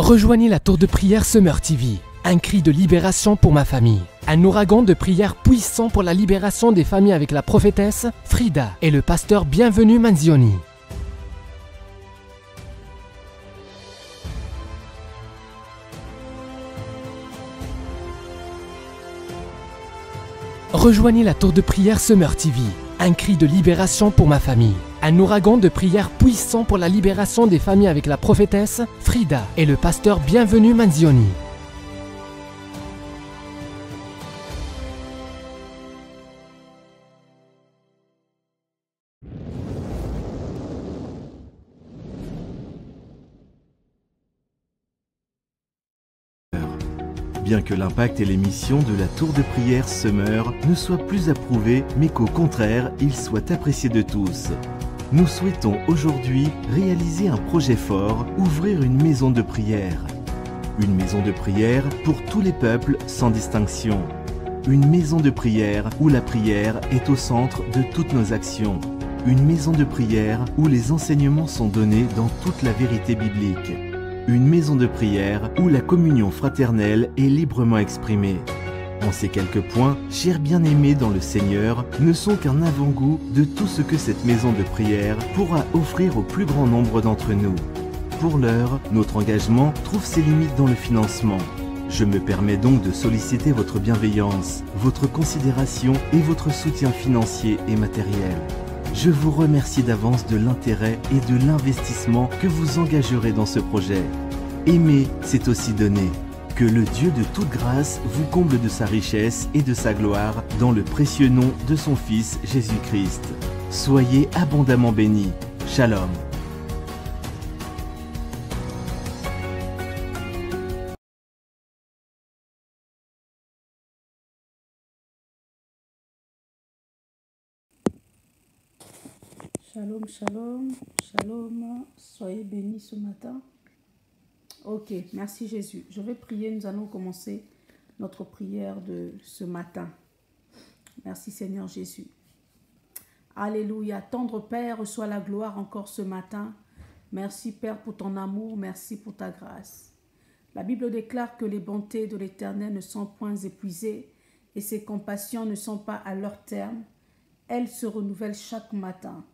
Rejoignez la tour de prière Summer TV. Un cri de libération pour ma famille. Un ouragan de prière puissant pour la libération des familles avec la prophétesse Frida et le pasteur Bienvenu Manzioni. Rejoignez la tour de prière Summer TV. Un cri de libération pour ma famille. Un ouragan de prière puissant pour la libération des familles avec la prophétesse Frida et le pasteur Bienvenu Manzioni. Bien que l'impact et les missions de la tour de prière Summer ne soient plus approuvés, mais qu'au contraire, ils soient appréciés de tous. Nous souhaitons aujourd'hui réaliser un projet fort, ouvrir une maison de prière. Une maison de prière pour tous les peuples sans distinction. Une maison de prière où la prière est au centre de toutes nos actions. Une maison de prière où les enseignements sont donnés dans toute la vérité biblique une maison de prière où la communion fraternelle est librement exprimée. En ces quelques points, chers bien-aimés dans le Seigneur, ne sont qu'un avant-goût de tout ce que cette maison de prière pourra offrir au plus grand nombre d'entre nous. Pour l'heure, notre engagement trouve ses limites dans le financement. Je me permets donc de solliciter votre bienveillance, votre considération et votre soutien financier et matériel. Je vous remercie d'avance de l'intérêt et de l'investissement que vous engagerez dans ce projet. Aimer, c'est aussi donner. Que le Dieu de toute grâce vous comble de sa richesse et de sa gloire dans le précieux nom de son Fils Jésus-Christ. Soyez abondamment bénis. Shalom. Shalom, shalom, shalom. Soyez bénis ce matin. Ok, merci Jésus. Je vais prier. Nous allons commencer notre prière de ce matin. Merci Seigneur Jésus. Alléluia. Tendre Père, reçois la gloire encore ce matin. Merci Père pour ton amour. Merci pour ta grâce. La Bible déclare que les bontés de l'Éternel ne sont point épuisées et ses compassions ne sont pas à leur terme. Elles se renouvellent chaque matin.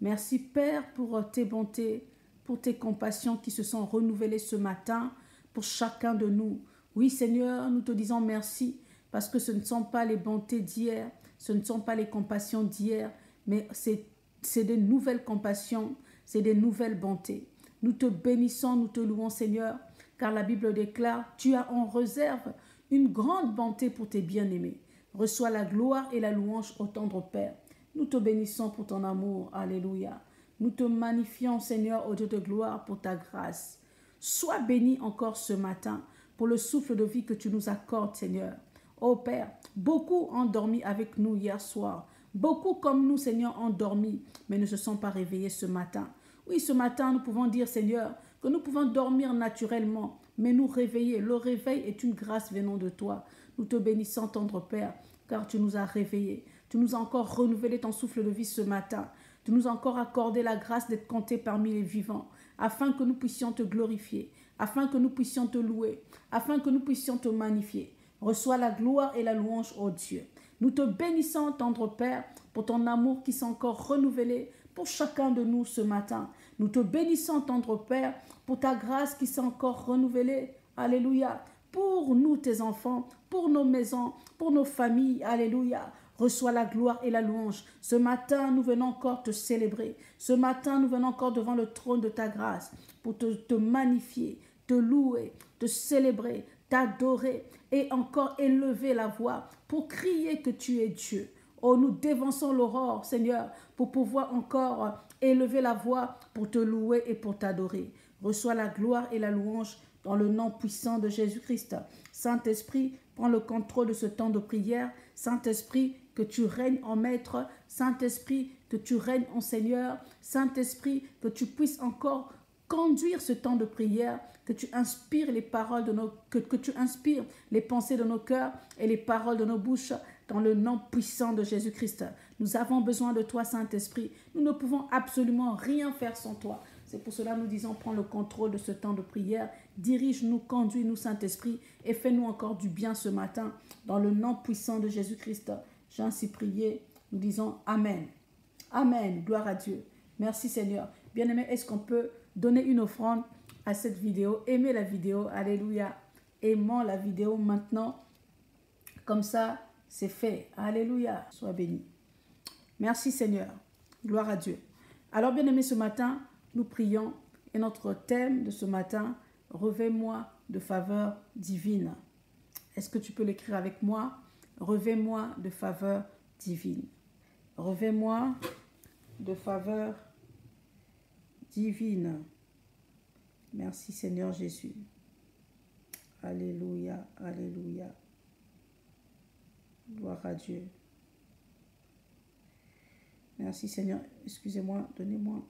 Merci Père pour tes bontés, pour tes compassions qui se sont renouvelées ce matin pour chacun de nous. Oui Seigneur, nous te disons merci parce que ce ne sont pas les bontés d'hier, ce ne sont pas les compassions d'hier, mais c'est des nouvelles compassions, c'est des nouvelles bontés. Nous te bénissons, nous te louons Seigneur, car la Bible déclare, tu as en réserve une grande bonté pour tes bien-aimés. Reçois la gloire et la louange au tendre Père. Nous te bénissons pour ton amour. Alléluia. Nous te magnifions, Seigneur, au Dieu de gloire, pour ta grâce. Sois béni encore ce matin pour le souffle de vie que tu nous accordes, Seigneur. Ô Père, beaucoup ont dormi avec nous hier soir. Beaucoup comme nous, Seigneur, ont dormi, mais ne se sont pas réveillés ce matin. Oui, ce matin, nous pouvons dire, Seigneur, que nous pouvons dormir naturellement, mais nous réveiller. Le réveil est une grâce venant de toi. Nous te bénissons, tendre Père, car tu nous as réveillés. Tu nous as encore renouvelé ton souffle de vie ce matin. Tu nous as encore accordé la grâce d'être compté parmi les vivants, afin que nous puissions te glorifier, afin que nous puissions te louer, afin que nous puissions te magnifier. Reçois la gloire et la louange, ô Dieu. Nous te bénissons, tendre Père, pour ton amour qui s'est encore renouvelé pour chacun de nous ce matin. Nous te bénissons, tendre Père, pour ta grâce qui s'est encore renouvelée. Alléluia. Pour nous, tes enfants, pour nos maisons, pour nos familles. Alléluia. Reçois la gloire et la louange. Ce matin, nous venons encore te célébrer. Ce matin, nous venons encore devant le trône de ta grâce pour te, magnifier, te louer, te célébrer, t'adorer et encore élever la voix pour crier que tu es Dieu. Oh, nous dévançons l'aurore, Seigneur, pour pouvoir encore élever la voix pour te louer et pour t'adorer. Reçois la gloire et la louange dans le nom puissant de Jésus-Christ. Saint-Esprit, prends le contrôle de ce temps de prière. Saint-Esprit, que tu règnes en maître, Saint-Esprit, que tu règnes en Seigneur, Saint-Esprit, que tu puisses encore conduire ce temps de prière, que tu inspires les paroles de nos, que, tu inspires les pensées de nos cœurs et les paroles de nos bouches dans le nom puissant de Jésus-Christ. Nous avons besoin de toi, Saint-Esprit. Nous ne pouvons absolument rien faire sans toi. C'est pour cela que nous disons, prends le contrôle de ce temps de prière Dirige-nous, conduis-nous, Saint-Esprit, et fais-nous encore du bien ce matin. Dans le nom puissant de Jésus-Christ, j'ai ainsi prié. Nous disons Amen. Amen. Gloire à Dieu. Merci Seigneur. Bien-aimé, est-ce qu'on peut donner une offrande à cette vidéo? Aimez la vidéo. Alléluia. Aimons la vidéo maintenant. Comme ça, c'est fait. Alléluia. Sois béni. Merci Seigneur. Gloire à Dieu. Alors, bien-aimé, ce matin, nous prions et notre thème de ce matin, revêt-moi de faveur divine. Est-ce que tu peux l'écrire avec moi? Revêt-moi de faveur divine. Revêt-moi de faveur divine. Merci Seigneur Jésus. Alléluia, alléluia. Gloire à Dieu. Merci Seigneur. Excusez-moi, donnez-moi.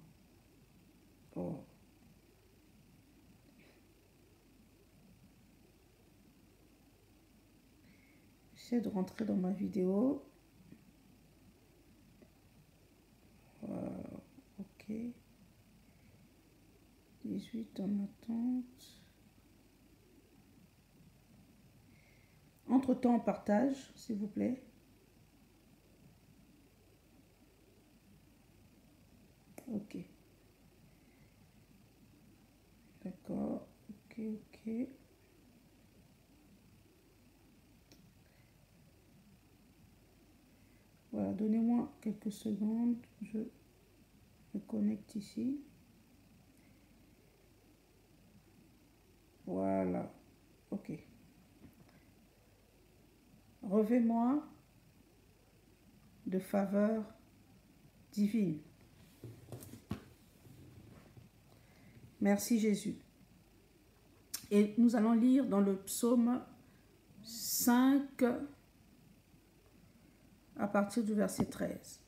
Oh. J'essaie de rentrer dans ma vidéo. ok. 18 en attente. Entre-temps, partage, s'il vous plaît. Ok. D'accord. Ok, ok. Voilà, donnez-moi quelques secondes. Je me connecte ici. Voilà. Ok. Revez-moi de faveur divine. Merci Jésus. Et nous allons lire dans le psaume 5 à partir du verset 13.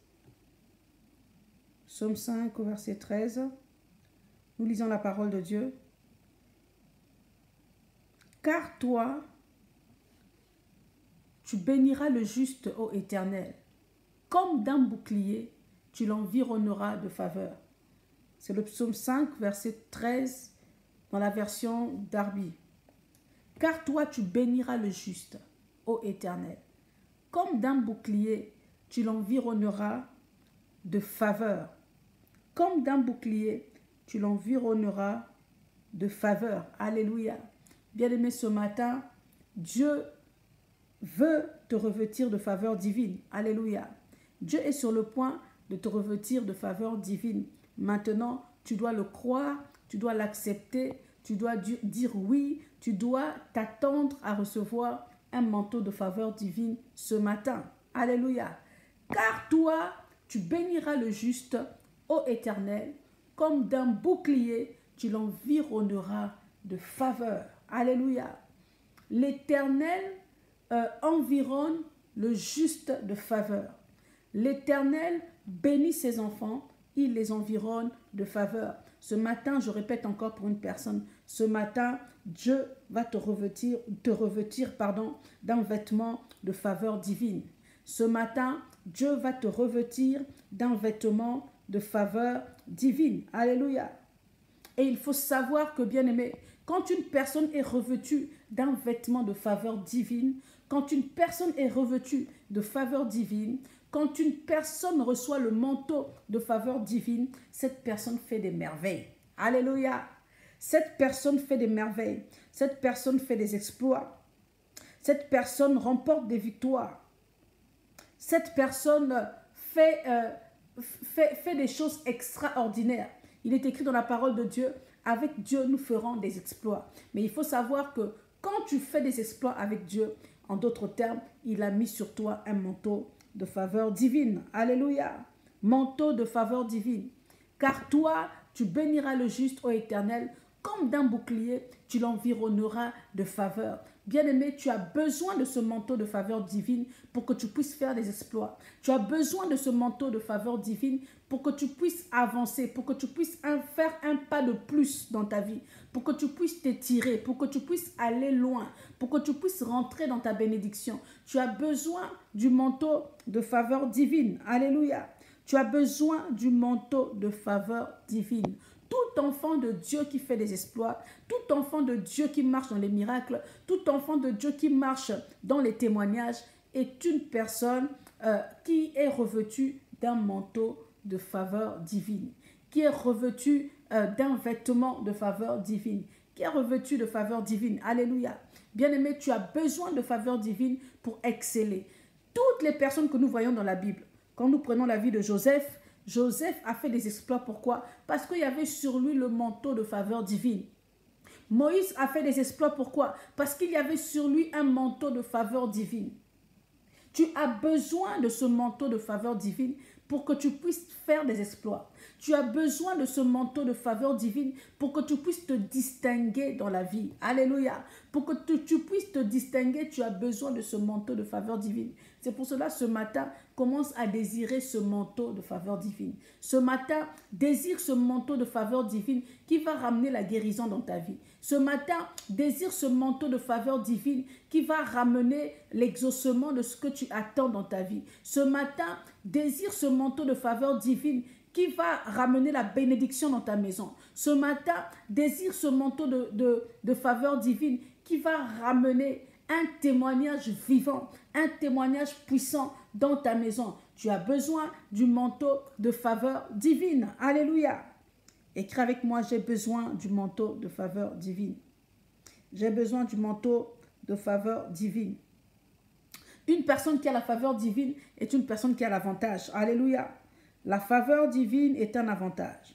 Psaume 5 au verset 13. Nous lisons la parole de Dieu. Car toi, tu béniras le juste, ô Éternel. Comme d'un bouclier, tu l'environneras de faveur. C'est le psaume 5, verset 13, dans la version d'Arby. Car toi, tu béniras le juste, ô Éternel. Comme d'un bouclier, tu l'environneras de faveur. Comme d'un bouclier, tu l'environneras de faveur. Alléluia. Bien-aimé, ce matin, Dieu veut te revêtir de faveur divine. Alléluia. Dieu est sur le point de te revêtir de faveur divine. Maintenant, tu dois le croire, tu dois l'accepter, tu dois dire oui, tu dois t'attendre à recevoir manteau de faveur divine ce matin. Alléluia. Car toi, tu béniras le juste, ô Éternel, comme d'un bouclier, tu l'environneras de faveur. Alléluia. L'Éternel euh, environne le juste de faveur. L'Éternel bénit ses enfants, il les environne de faveur. Ce matin, je répète encore pour une personne, ce matin, Dieu va te revêtir, pardon, d'un vêtement de faveur divine. Ce matin, Dieu va te revêtir d'un vêtement de faveur divine. Alléluia. Et il faut savoir que, bien aimé, quand une personne est revêtue d'un vêtement de faveur divine, quand une personne est revêtue de faveur divine, quand une personne reçoit le manteau de faveur divine, cette personne fait des merveilles. Alléluia. Cette personne fait des merveilles. Cette personne fait des exploits. Cette personne remporte des victoires. Cette personne fait, euh, fait des choses extraordinaires. Il est écrit dans la parole de Dieu, avec Dieu, nous ferons des exploits. Mais il faut savoir que quand tu fais des exploits avec Dieu, en d'autres termes, il a mis sur toi un manteau de faveur divine. Alléluia. Manteau de faveur divine. Car toi, tu béniras le juste, ô Éternel, comme d'un bouclier, tu l'environneras de faveur. Bien-aimé, tu as besoin de ce manteau de faveur divine pour que tu puisses faire des exploits. Tu as besoin de ce manteau de faveur divine pour que tu puisses avancer, pour que tu puisses faire un pas de plus dans ta vie, pour que tu puisses t'étirer, pour que tu puisses aller loin, pour que tu puisses rentrer dans ta bénédiction. Tu as besoin du manteau de faveur divine. Alléluia. Tu as besoin du manteau de faveur divine. Tout enfant de Dieu qui fait des exploits, tout enfant de Dieu qui marche dans les miracles, tout enfant de Dieu qui marche dans les témoignages est une personne euh, qui est revêtue d'un manteau de faveur divine, qui est revêtue euh, d'un vêtement de faveur divine, qui est revêtue de faveur divine. Alléluia. Bien-aimé, tu as besoin de faveur divine pour exceller. Toutes les personnes que nous voyons dans la Bible, quand nous prenons la vie de Joseph, Joseph a fait des exploits. Pourquoi? Parce qu'il y avait sur lui le manteau de faveur divine. Moïse a fait des exploits. Pourquoi? Parce qu'il y avait sur lui un manteau de faveur divine. Tu as besoin de ce manteau de faveur divine pour que tu puisses faire des exploits. Tu as besoin de ce manteau de faveur divine pour que tu puisses te distinguer dans la vie. Alléluia. Pour que tu, puisses te distinguer, tu as besoin de ce manteau de faveur divine. C'est pour cela ce matin, commence à désirer ce manteau de faveur divine. Ce matin, désire ce manteau de faveur divine qui va ramener la guérison dans ta vie. Ce matin, désire ce manteau de faveur divine qui va ramener l'exaucement de ce que tu attends dans ta vie. Ce matin, désire ce manteau de faveur divine qui va ramener la bénédiction dans ta maison. Ce matin, désire ce manteau de, de, faveur divine qui va ramener un témoignage vivant, un témoignage puissant dans ta maison. Tu as besoin du manteau de faveur divine. Alléluia. Écris avec moi, j'ai besoin du manteau de faveur divine. J'ai besoin du manteau de faveur divine. Une personne qui a la faveur divine est une personne qui a l'avantage. Alléluia. La faveur divine est un avantage.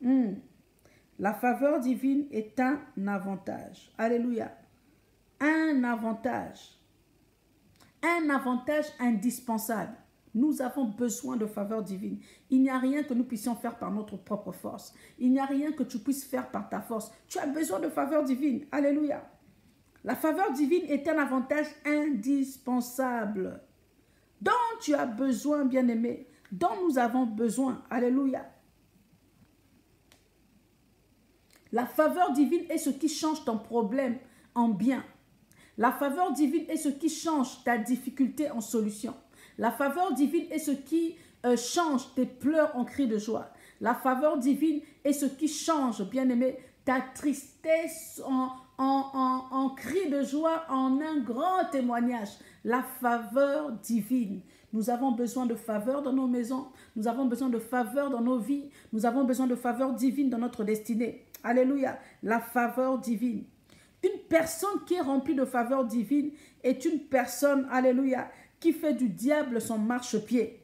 Hmm. La faveur divine est un avantage. Alléluia. Un avantage. Un avantage indispensable. Nous avons besoin de faveur divine. Il n'y a rien que nous puissions faire par notre propre force. Il n'y a rien que tu puisses faire par ta force. Tu as besoin de faveur divine. Alléluia. La faveur divine est un avantage indispensable dont tu as besoin, bien-aimé dont nous avons besoin. Alléluia. La faveur divine est ce qui change ton problème en bien. La faveur divine est ce qui change ta difficulté en solution. La faveur divine est ce qui euh, change tes pleurs en cris de joie. La faveur divine est ce qui change, bien-aimé, ta tristesse en, en, en, de joie, en un grand témoignage. La faveur divine. Nous avons besoin de faveur dans nos maisons. Nous avons besoin de faveur dans nos vies. Nous avons besoin de faveur divine dans notre destinée. Alléluia. La faveur divine. Une personne qui est remplie de faveur divine est une personne, alléluia, qui fait du diable son marchepied.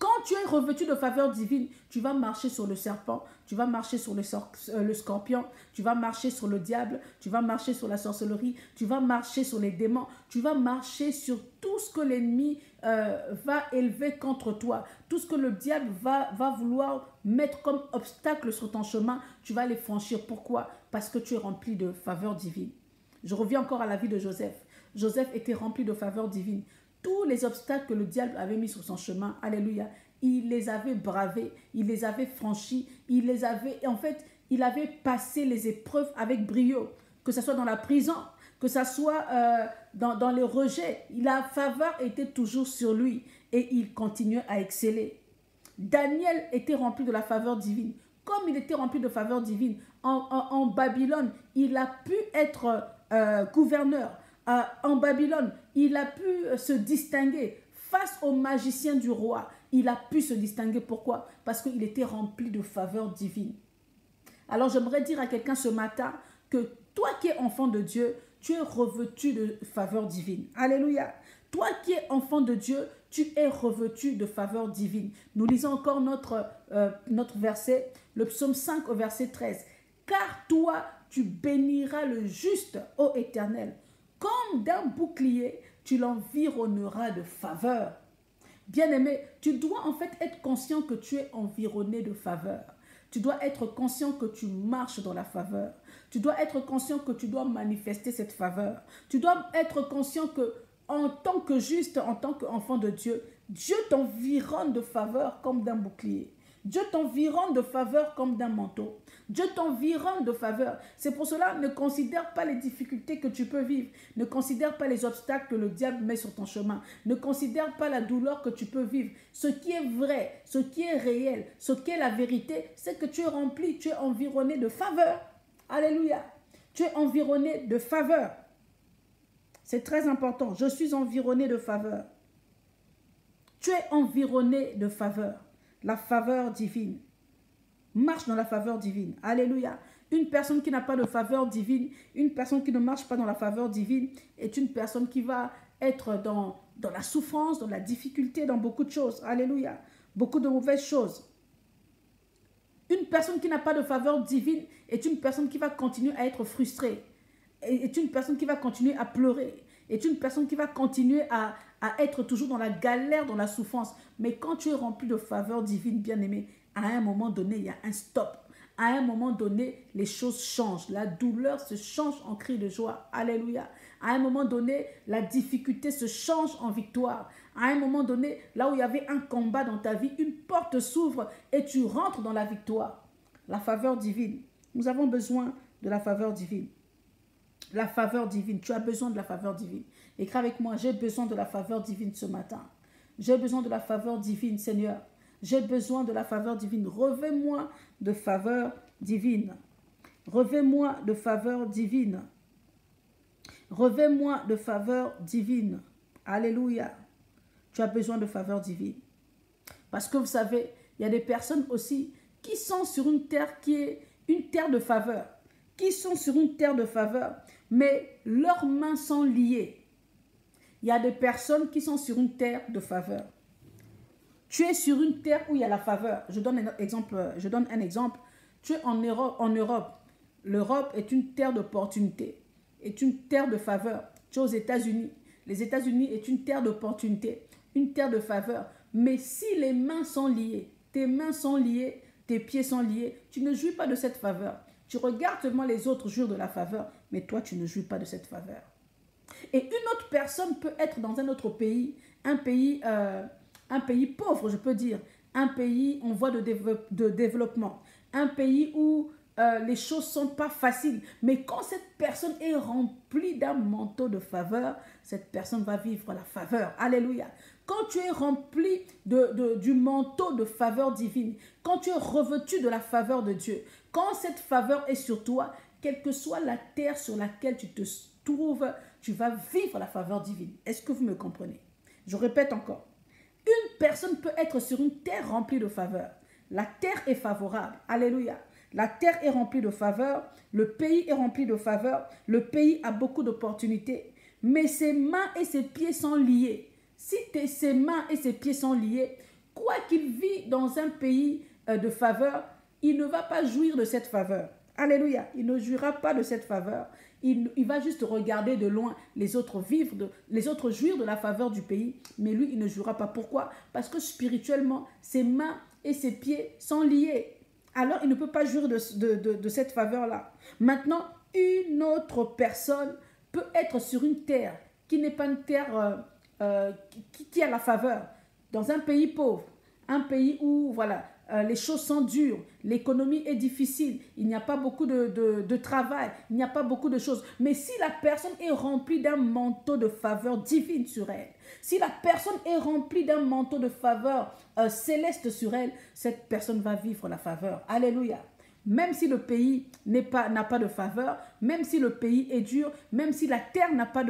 Quand tu es revêtu de faveur divine, tu vas marcher sur le serpent, tu vas marcher sur le, euh, scorpion, tu vas marcher sur le diable, tu vas marcher sur la sorcellerie, tu vas marcher sur les démons, tu vas marcher sur tout ce que l'ennemi euh, va élever contre toi, tout ce que le diable va vouloir mettre comme obstacle sur ton chemin, tu vas les franchir. Pourquoi? Parce que tu es rempli de faveur divine. Je reviens encore à la vie de Joseph. Joseph était rempli de faveur divine tous les obstacles que le diable avait mis sur son chemin, alléluia, il les avait bravés, il les avait franchis, il les avait, en fait, il avait passé les épreuves avec brio, que ce soit dans la prison, que ce soit euh, dans, dans les rejets, la faveur était toujours sur lui et il continuait à exceller. Daniel était rempli de la faveur divine. Comme il était rempli de faveur divine, en, Babylone, il a pu être euh, gouverneur en Babylone, il a pu euh, se distinguer face aux magiciens du roi. Il a pu se distinguer. Pourquoi? Parce qu'il était rempli de faveur divine. Alors j'aimerais dire à quelqu'un ce matin que toi qui es enfant de Dieu, tu es revêtu de faveur divine. Alléluia. Toi qui es enfant de Dieu, tu es revêtu de faveur divine. Nous lisons encore notre, euh, verset, le psaume 5 au verset 13. Car toi, tu béniras le juste, ô Éternel comme d'un bouclier, tu l'environneras de faveur. Bien-aimé, tu dois en fait être conscient que tu es environné de faveur. Tu dois être conscient que tu marches dans la faveur. Tu dois être conscient que tu dois manifester cette faveur. Tu dois être conscient que en tant que juste, en tant qu'enfant de Dieu, Dieu t'environne de faveur comme d'un bouclier. Dieu t'environne de faveur comme d'un manteau. Dieu t'environne de faveur. C'est pour cela, ne considère pas les difficultés que tu peux vivre. Ne considère pas les obstacles que le diable met sur ton chemin. Ne considère pas la douleur que tu peux vivre. Ce qui est vrai, ce qui est réel, ce qui est la vérité, c'est que tu es rempli, tu es environné de faveur. Alléluia. Tu es environné de faveur. C'est très important. Je suis environné de faveur. Tu es environné de faveur. La faveur divine. Marche dans la faveur divine. Alléluia. Une personne qui n'a pas de faveur divine, une personne qui ne marche pas dans la faveur divine, est une personne qui va être dans, dans la souffrance, dans la difficulté, dans beaucoup de choses. Alléluia. Beaucoup de mauvaises choses. Une personne qui n'a pas de faveur divine est une personne qui va continuer à être frustrée, est une personne qui va continuer à pleurer, est une personne qui va continuer à, à être toujours dans la galère, dans la souffrance. Mais quand tu es rempli de faveur divine, bien-aimé, à un moment donné, il y a un stop. À un moment donné, les choses changent. La douleur se change en cri de joie. Alléluia. À un moment donné, la difficulté se change en victoire. À un moment donné, là où il y avait un combat dans ta vie, une porte s'ouvre et tu rentres dans la victoire. La faveur divine. Nous avons besoin de la faveur divine. La faveur divine. Tu as besoin de la faveur divine. Écris avec moi, j'ai besoin de la faveur divine ce matin. J'ai besoin de la faveur divine, Seigneur. J'ai besoin de la faveur divine. Revais-moi de faveur divine. Revais-moi de faveur divine. Revais-moi de faveur divine. Alléluia. Tu as besoin de faveur divine. Parce que vous savez, il y a des personnes aussi qui sont sur une terre qui est une terre de faveur. Qui sont sur une terre de faveur, mais leurs mains sont liées. Il y a des personnes qui sont sur une terre de faveur. Tu es sur une terre où il y a la faveur. Je donne un exemple. Je donne un exemple. Tu es en Europe. L'Europe est une terre d'opportunité, est une terre de faveur. Tu es aux États-Unis. Les États-Unis est une terre d'opportunité, une terre de faveur. Mais si les mains sont liées, tes mains sont liées, tes pieds sont liés, tu ne jouis pas de cette faveur. Tu regardes seulement les autres jouir de la faveur, mais toi, tu ne jouis pas de cette faveur. Et une autre personne peut être dans un autre pays, un pays euh, un pays pauvre, je peux dire, un pays en voie de, développement, un pays où euh, les choses sont pas faciles. Mais quand cette personne est remplie d'un manteau de faveur, cette personne va vivre la faveur. Alléluia. Quand tu es rempli de, du manteau de faveur divine, quand tu es revêtu de la faveur de Dieu, quand cette faveur est sur toi, quelle que soit la terre sur laquelle tu te trouves, tu vas vivre la faveur divine. Est-ce que vous me comprenez? Je répète encore. Une personne peut être sur une terre remplie de faveur. La terre est favorable. Alléluia. La terre est remplie de faveur. Le pays est rempli de faveur. Le pays a beaucoup d'opportunités. Mais ses mains et ses pieds sont liés. Si ses mains et ses pieds sont liés, quoi qu'il vit dans un pays euh, de faveur, il ne va pas jouir de cette faveur. Alléluia. Il ne jouira pas de cette faveur. Il, va juste regarder de loin les autres vivre, les autres jouir de la faveur du pays, mais lui, il ne jouera pas. Pourquoi? Parce que spirituellement, ses mains et ses pieds sont liés. Alors, il ne peut pas jouir de, de, cette faveur-là. Maintenant, une autre personne peut être sur une terre qui n'est pas une terre euh, euh, qui, qui a la faveur, dans un pays pauvre, un pays où, voilà, euh, les choses sont dures, l'économie est difficile, il n'y a pas beaucoup de, travail, il n'y a pas beaucoup de choses. Mais si la personne est remplie d'un manteau de faveur divine sur elle, si la personne est remplie d'un manteau de faveur euh, céleste sur elle, cette personne va vivre la faveur. Alléluia même si le pays n'a pas, de faveur, même si le pays est dur, même si la terre n'a pas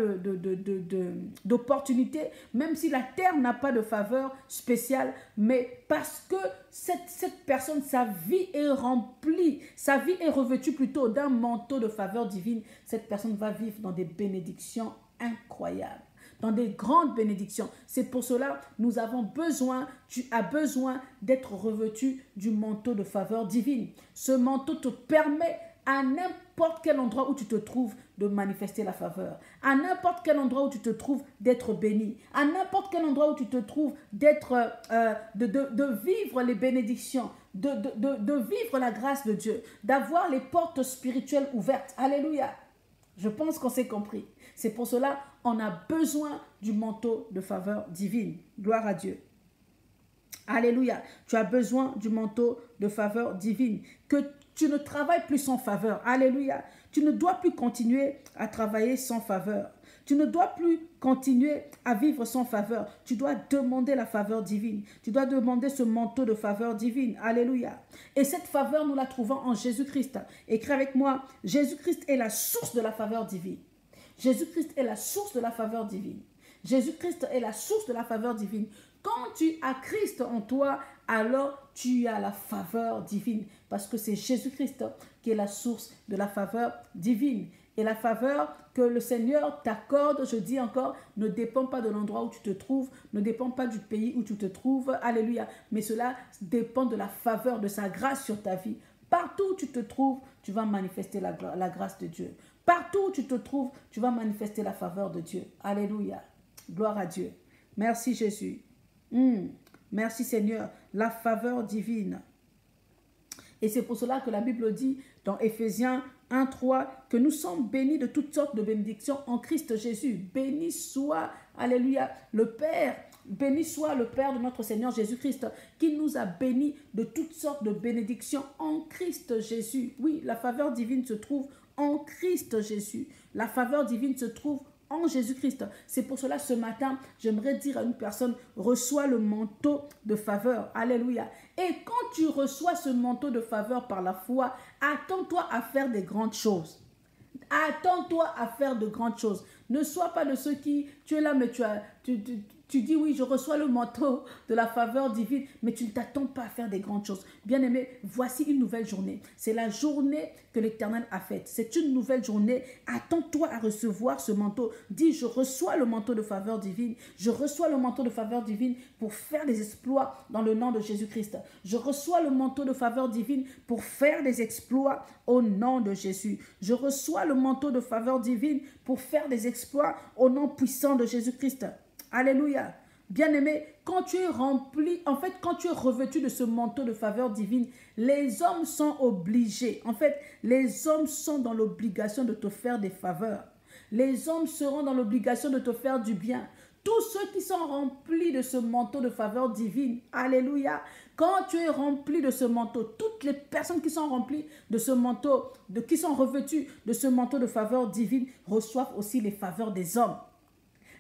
d'opportunité, même si la terre n'a pas de faveur spéciale, mais parce que cette personne, sa vie est remplie, sa vie est revêtue plutôt d'un manteau de faveur divine, cette personne va vivre dans des bénédictions incroyables dans des grandes bénédictions. C'est pour cela nous avons besoin, tu as besoin d'être revêtu du manteau de faveur divine. Ce manteau te permet à n'importe quel endroit où tu te trouves de manifester la faveur, à n'importe quel endroit où tu te trouves d'être béni, à n'importe quel endroit où tu te trouves d'être, euh, de, vivre les bénédictions, de, de, vivre la grâce de Dieu, d'avoir les portes spirituelles ouvertes. Alléluia. Je pense qu'on s'est compris. C'est pour cela on a besoin du manteau de faveur divine. Gloire à Dieu. Alléluia. Tu as besoin du manteau de faveur divine. Que tu ne travailles plus sans faveur. Alléluia. Tu ne dois plus continuer à travailler sans faveur. Tu ne dois plus continuer à vivre sans faveur. Tu dois demander la faveur divine. Tu dois demander ce manteau de faveur divine. Alléluia. Et cette faveur, nous la trouvons en Jésus-Christ. Écris avec moi, Jésus-Christ est la source de la faveur divine. Jésus-Christ est la source de la faveur divine. Jésus-Christ est la source de la faveur divine. Quand tu as Christ en toi, alors tu as la faveur divine. Parce que c'est Jésus-Christ qui est la source de la faveur divine. Et la faveur que le Seigneur t'accorde, je dis encore, ne dépend pas de l'endroit où tu te trouves, ne dépend pas du pays où tu te trouves. Alléluia. Mais cela dépend de la faveur, de sa grâce sur ta vie. Partout où tu te trouves, tu vas manifester la, grâce de Dieu. Partout où tu te trouves, tu vas manifester la faveur de Dieu. Alléluia. Gloire à Dieu. Merci Jésus. Hmm. Merci Seigneur. La faveur divine. Et c'est pour cela que la Bible dit dans Éphésiens 1, 3, que nous sommes bénis de toutes sortes de bénédictions en Christ Jésus. Béni soit, Alléluia, le Père. Béni soit le Père de notre Seigneur Jésus-Christ, qui nous a bénis de toutes sortes de bénédictions en Christ Jésus. Oui, la faveur divine se trouve en Christ Jésus. La faveur divine se trouve en Jésus-Christ. C'est pour cela ce matin, j'aimerais dire à une personne, reçois le manteau de faveur. Alléluia. Et quand tu reçois ce manteau de faveur par la foi, attends-toi à faire des grandes choses. Attends-toi à faire de grandes choses. Ne sois pas de ceux qui, tu es là, mais tu as, dis oui, je reçois le manteau de la faveur divine, mais tu ne t'attends pas à faire des grandes choses. Bien-aimé, voici une nouvelle journée. C'est la journée que l'Éternel a faite. C'est une nouvelle journée. Attends-toi à recevoir ce manteau. Dis, je reçois le manteau de faveur divine. Je reçois le manteau de faveur divine pour faire des exploits dans le nom de Jésus-Christ. Je reçois le manteau de faveur divine pour faire des exploits au nom de Jésus. Je reçois le manteau de faveur divine pour faire des exploits au nom puissant de Jésus-Christ. Alléluia. Bien-aimé, quand tu es rempli, en fait, quand tu es revêtu de ce manteau de faveur divine, les hommes sont obligés. En fait, les hommes sont dans l'obligation de te faire des faveurs. Les hommes seront dans l'obligation de te faire du bien. Tous ceux qui sont remplis de ce manteau de faveur divine, alléluia. Quand tu es rempli de ce manteau, toutes les personnes qui sont remplies de ce manteau, qui sont revêtues de ce manteau de faveur divine, reçoivent aussi les faveurs des hommes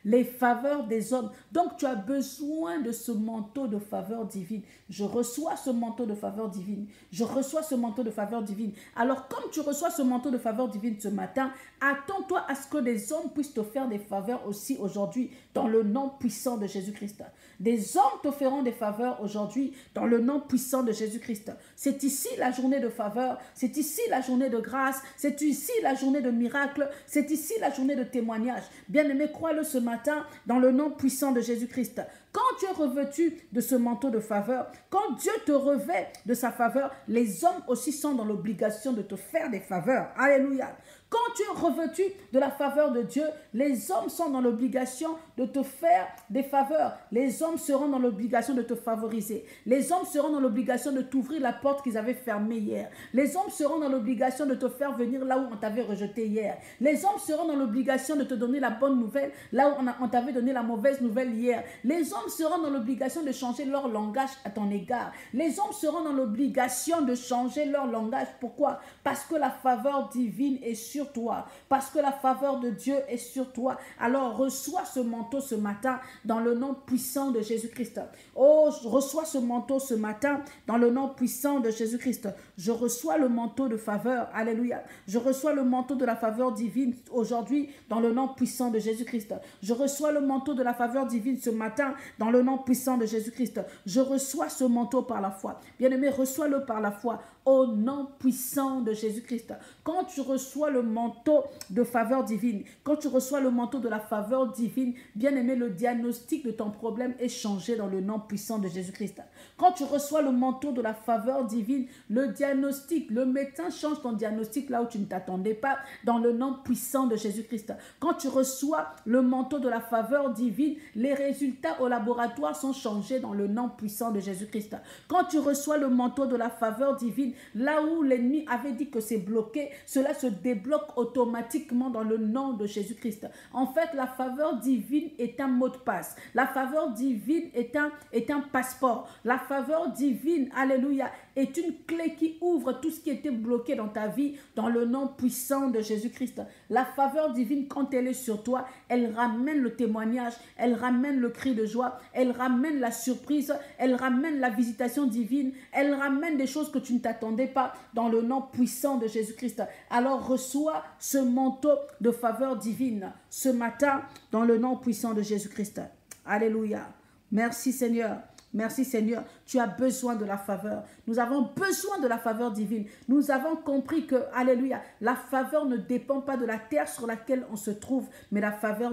les faveurs des hommes. Donc tu as besoin de ce manteau de faveur divine. Je reçois ce manteau de faveur divine. Je reçois ce manteau de faveur divine. Alors comme tu reçois ce manteau de faveur divine ce matin, attends-toi à ce que des hommes puissent te faire des faveurs aussi aujourd'hui dans le nom puissant de Jésus-Christ. Des hommes te feront des faveurs aujourd'hui dans le nom puissant de Jésus-Christ. C'est ici la journée de faveur, c'est ici la journée de grâce, c'est ici la journée de miracle, c'est ici la journée de témoignage. Bien-aimé, crois-le ce matin dans le nom puissant de Jésus-Christ. Quand tu es revêtu de ce manteau de faveur, quand Dieu te revêt de sa faveur, les hommes aussi sont dans l'obligation de te faire des faveurs. Alléluia. Quand tu es revêtu de la faveur de Dieu, les hommes sont dans l'obligation de te faire des faveurs. Les hommes seront dans l'obligation de te favoriser. Les hommes seront dans l'obligation de t'ouvrir la porte qu'ils avaient fermée hier. Les hommes seront dans l'obligation de te faire venir là où on t'avait rejeté hier. Les hommes seront dans l'obligation de te donner la bonne nouvelle là où on, t'avait donné la mauvaise nouvelle hier. Les hommes seront dans l'obligation de changer leur langage à ton égard. Les hommes seront dans l'obligation de changer leur langage. Pourquoi? Parce que la faveur divine est sur toi, parce que la faveur de Dieu est sur toi. Alors reçois ce manteau ce matin dans le nom puissant de Jésus-Christ. Oh, reçois ce manteau ce matin dans le nom puissant de Jésus-Christ. Je reçois le manteau de faveur. Alléluia. Je reçois le manteau de la faveur divine aujourd'hui dans le nom puissant de Jésus-Christ. Je reçois le manteau de la faveur divine ce matin dans le nom puissant de Jésus-Christ. Je reçois ce manteau par la foi. Bien-aimé, reçois-le par la foi au nom puissant de Jésus-Christ. Quand tu reçois le manteau de faveur divine, quand tu reçois le manteau de la faveur divine, bien aimé, le diagnostic de ton problème est changé dans le nom puissant de Jésus-Christ. Quand tu reçois le manteau de la faveur divine, le diagnostic, le médecin change ton diagnostic là où tu ne t'attendais pas dans le nom puissant de Jésus-Christ. Quand tu reçois le manteau de la faveur divine, les résultats au laboratoire sont changés dans le nom puissant de Jésus-Christ. Quand tu reçois le manteau de la faveur divine, divine. Là où l'ennemi avait dit que c'est bloqué, cela se débloque automatiquement dans le nom de Jésus-Christ. En fait, la faveur divine est un mot de passe. La faveur divine est un, est un passeport. La faveur divine, alléluia, est une clé qui ouvre tout ce qui était bloqué dans ta vie dans le nom puissant de Jésus-Christ. La faveur divine, quand elle est sur toi, elle ramène le témoignage, elle ramène le cri de joie, elle ramène la surprise, elle ramène la visitation divine, elle ramène des choses que tu ne t'attendais pas dans le nom puissant de Jésus-Christ. Alors reçois ce manteau de faveur divine ce matin dans le nom puissant de Jésus-Christ. Alléluia. Merci Seigneur. Merci Seigneur, tu as besoin de la faveur. Nous avons besoin de la faveur divine. Nous avons compris que, alléluia, la faveur ne dépend pas de la terre sur laquelle on se trouve, mais la faveur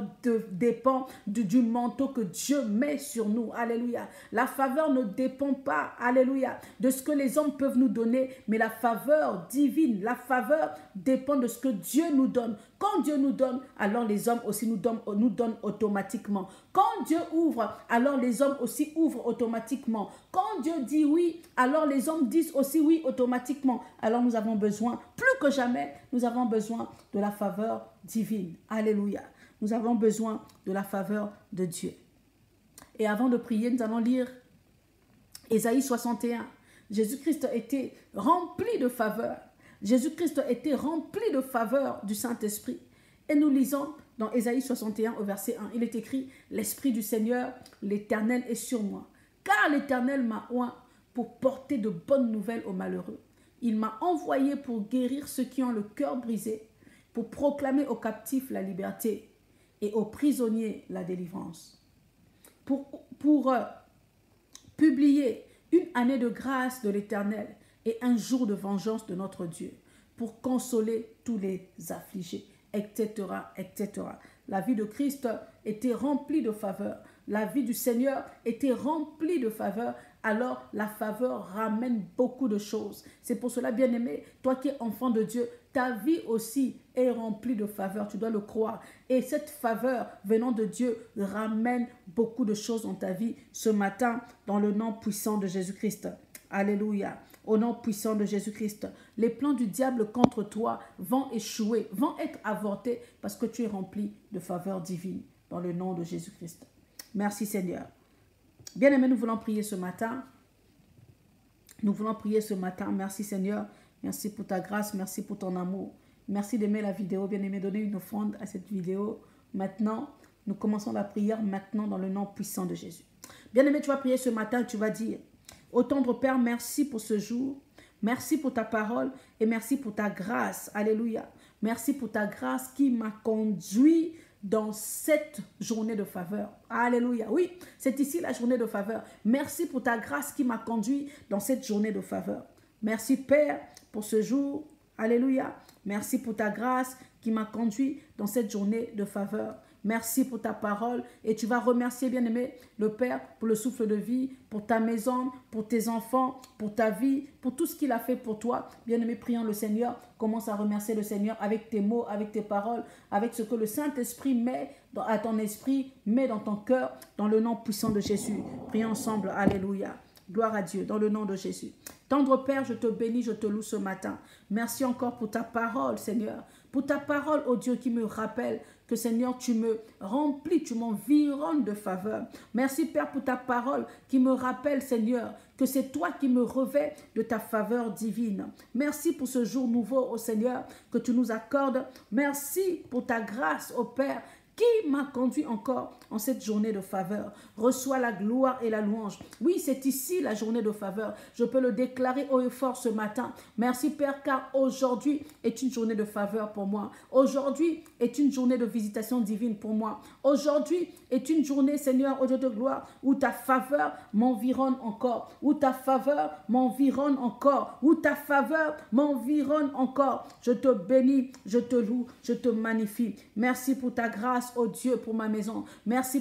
dépend du, manteau que Dieu met sur nous. Alléluia. La faveur ne dépend pas, alléluia, de ce que les hommes peuvent nous donner, mais la faveur divine, la faveur dépend de ce que Dieu nous donne. Quand Dieu nous donne, alors les hommes aussi nous donnent, nous donnent automatiquement. Quand Dieu ouvre, alors les hommes aussi ouvrent automatiquement. Quand Dieu dit oui, alors les hommes disent aussi oui automatiquement. Alors nous avons besoin, plus que jamais, nous avons besoin de la faveur divine. Alléluia. Nous avons besoin de la faveur de Dieu. Et avant de prier, nous allons lire Ésaïe 61. Jésus-Christ était rempli de faveur. Jésus-Christ était rempli de faveur du Saint-Esprit. Et nous lisons dans Ésaïe 61 au verset 1, il est écrit, L'Esprit du Seigneur, l'Éternel est sur moi, car l'Éternel m'a oint pour porter de bonnes nouvelles aux malheureux. Il m'a envoyé pour guérir ceux qui ont le cœur brisé, pour proclamer aux captifs la liberté et aux prisonniers la délivrance, pour, pour euh, publier une année de grâce de l'Éternel et un jour de vengeance de notre Dieu, pour consoler tous les affligés, etc., etc. La vie de Christ était remplie de faveur. La vie du Seigneur était remplie de faveur. Alors la faveur ramène beaucoup de choses. C'est pour cela, bien-aimé, toi qui es enfant de Dieu, ta vie aussi est remplie de faveur. Tu dois le croire. Et cette faveur venant de Dieu ramène beaucoup de choses dans ta vie ce matin dans le nom puissant de Jésus-Christ. Alléluia au nom puissant de Jésus-Christ. Les plans du diable contre toi vont échouer, vont être avortés parce que tu es rempli de faveur divine dans le nom de Jésus-Christ. Merci Seigneur. Bien-aimés, nous voulons prier ce matin. Nous voulons prier ce matin. Merci Seigneur. Merci pour ta grâce. Merci pour ton amour. Merci d'aimer la vidéo. Bien-aimé, donnez une offrande à cette vidéo. Maintenant, nous commençons la prière maintenant dans le nom puissant de Jésus. Bien-aimé, tu vas prier ce matin. Tu vas dire, Ô tendre Père, merci pour ce jour. Merci pour ta parole et merci pour ta grâce. Alléluia. Merci pour ta grâce qui m'a conduit dans cette journée de faveur. Alléluia. Oui, c'est ici la journée de faveur. Merci pour ta grâce qui m'a conduit dans cette journée de faveur. Merci Père pour ce jour. Alléluia. Merci pour ta grâce qui m'a conduit dans cette journée de faveur. Merci pour ta parole et tu vas remercier, bien-aimé, le Père pour le souffle de vie, pour ta maison, pour tes enfants, pour ta vie, pour tout ce qu'il a fait pour toi. Bien-aimé, prions le Seigneur. Commence à remercier le Seigneur avec tes mots, avec tes paroles, avec ce que le Saint-Esprit met à ton esprit, met dans ton cœur, dans le nom puissant de Jésus. Prions ensemble. Alléluia. Gloire à Dieu, dans le nom de Jésus. Tendre Père, je te bénis, je te loue ce matin. Merci encore pour ta parole, Seigneur. Pour ta parole, ô Dieu, qui me rappelle que Seigneur, tu me remplis, tu m'environnes de faveur. Merci Père pour ta parole qui me rappelle, Seigneur, que c'est toi qui me revêts de ta faveur divine. Merci pour ce jour nouveau, ô Seigneur, que tu nous accordes. Merci pour ta grâce, ô Père, qui m'a conduit encore en cette journée de faveur. Reçois la gloire et la louange. Oui, c'est ici la journée de faveur. Je peux le déclarer haut et fort ce matin. Merci Père, car aujourd'hui est une journée de faveur pour moi. Aujourd'hui est une journée de visitation divine pour moi. Aujourd'hui est une journée, Seigneur, au Dieu de gloire, où ta faveur m'environne encore, où ta faveur m'environne encore, où ta faveur m'environne encore. Je te bénis, je te loue, je te magnifie. Merci pour ta grâce oh Dieu, pour ma maison.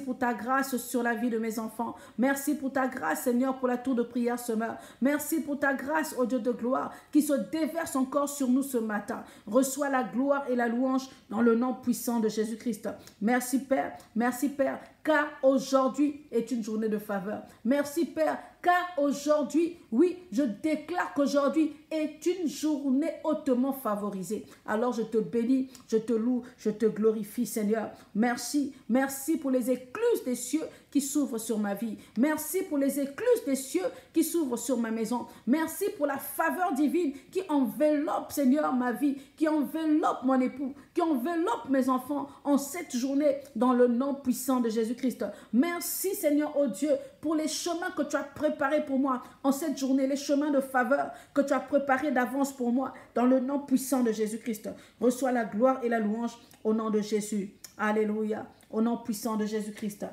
Pour ta grâce sur la vie de mes enfants. Merci pour ta grâce, Seigneur, pour la tour de prière ce matin. Merci pour ta grâce, oh Dieu de gloire, qui se déverse encore sur nous ce matin. Reçois la gloire et la louange dans le nom puissant de Jésus-Christ. Merci Père, merci Père, car aujourd'hui est une journée de faveur. Merci Père, car aujourd'hui, oui, je déclare qu'aujourd'hui est une journée hautement favorisée. Alors je te bénis, je te loue, je te glorifie Seigneur. Merci, merci pour les écluses des cieux qui s'ouvrent sur ma vie. Merci pour les écluses des cieux qui s'ouvrent sur ma maison. Merci pour la faveur divine qui enveloppe, Seigneur, ma vie, qui enveloppe mon époux, qui enveloppe mes enfants en cette journée dans le nom puissant de Jésus-Christ. Merci, Seigneur, oh Dieu, pour les chemins que tu as préparés pour moi en cette journée, les chemins de faveur que tu as préparés d'avance pour moi dans le nom puissant de Jésus-Christ. Reçois la gloire et la louange au nom de Jésus. Alléluia. Au nom puissant de Jésus-Christ.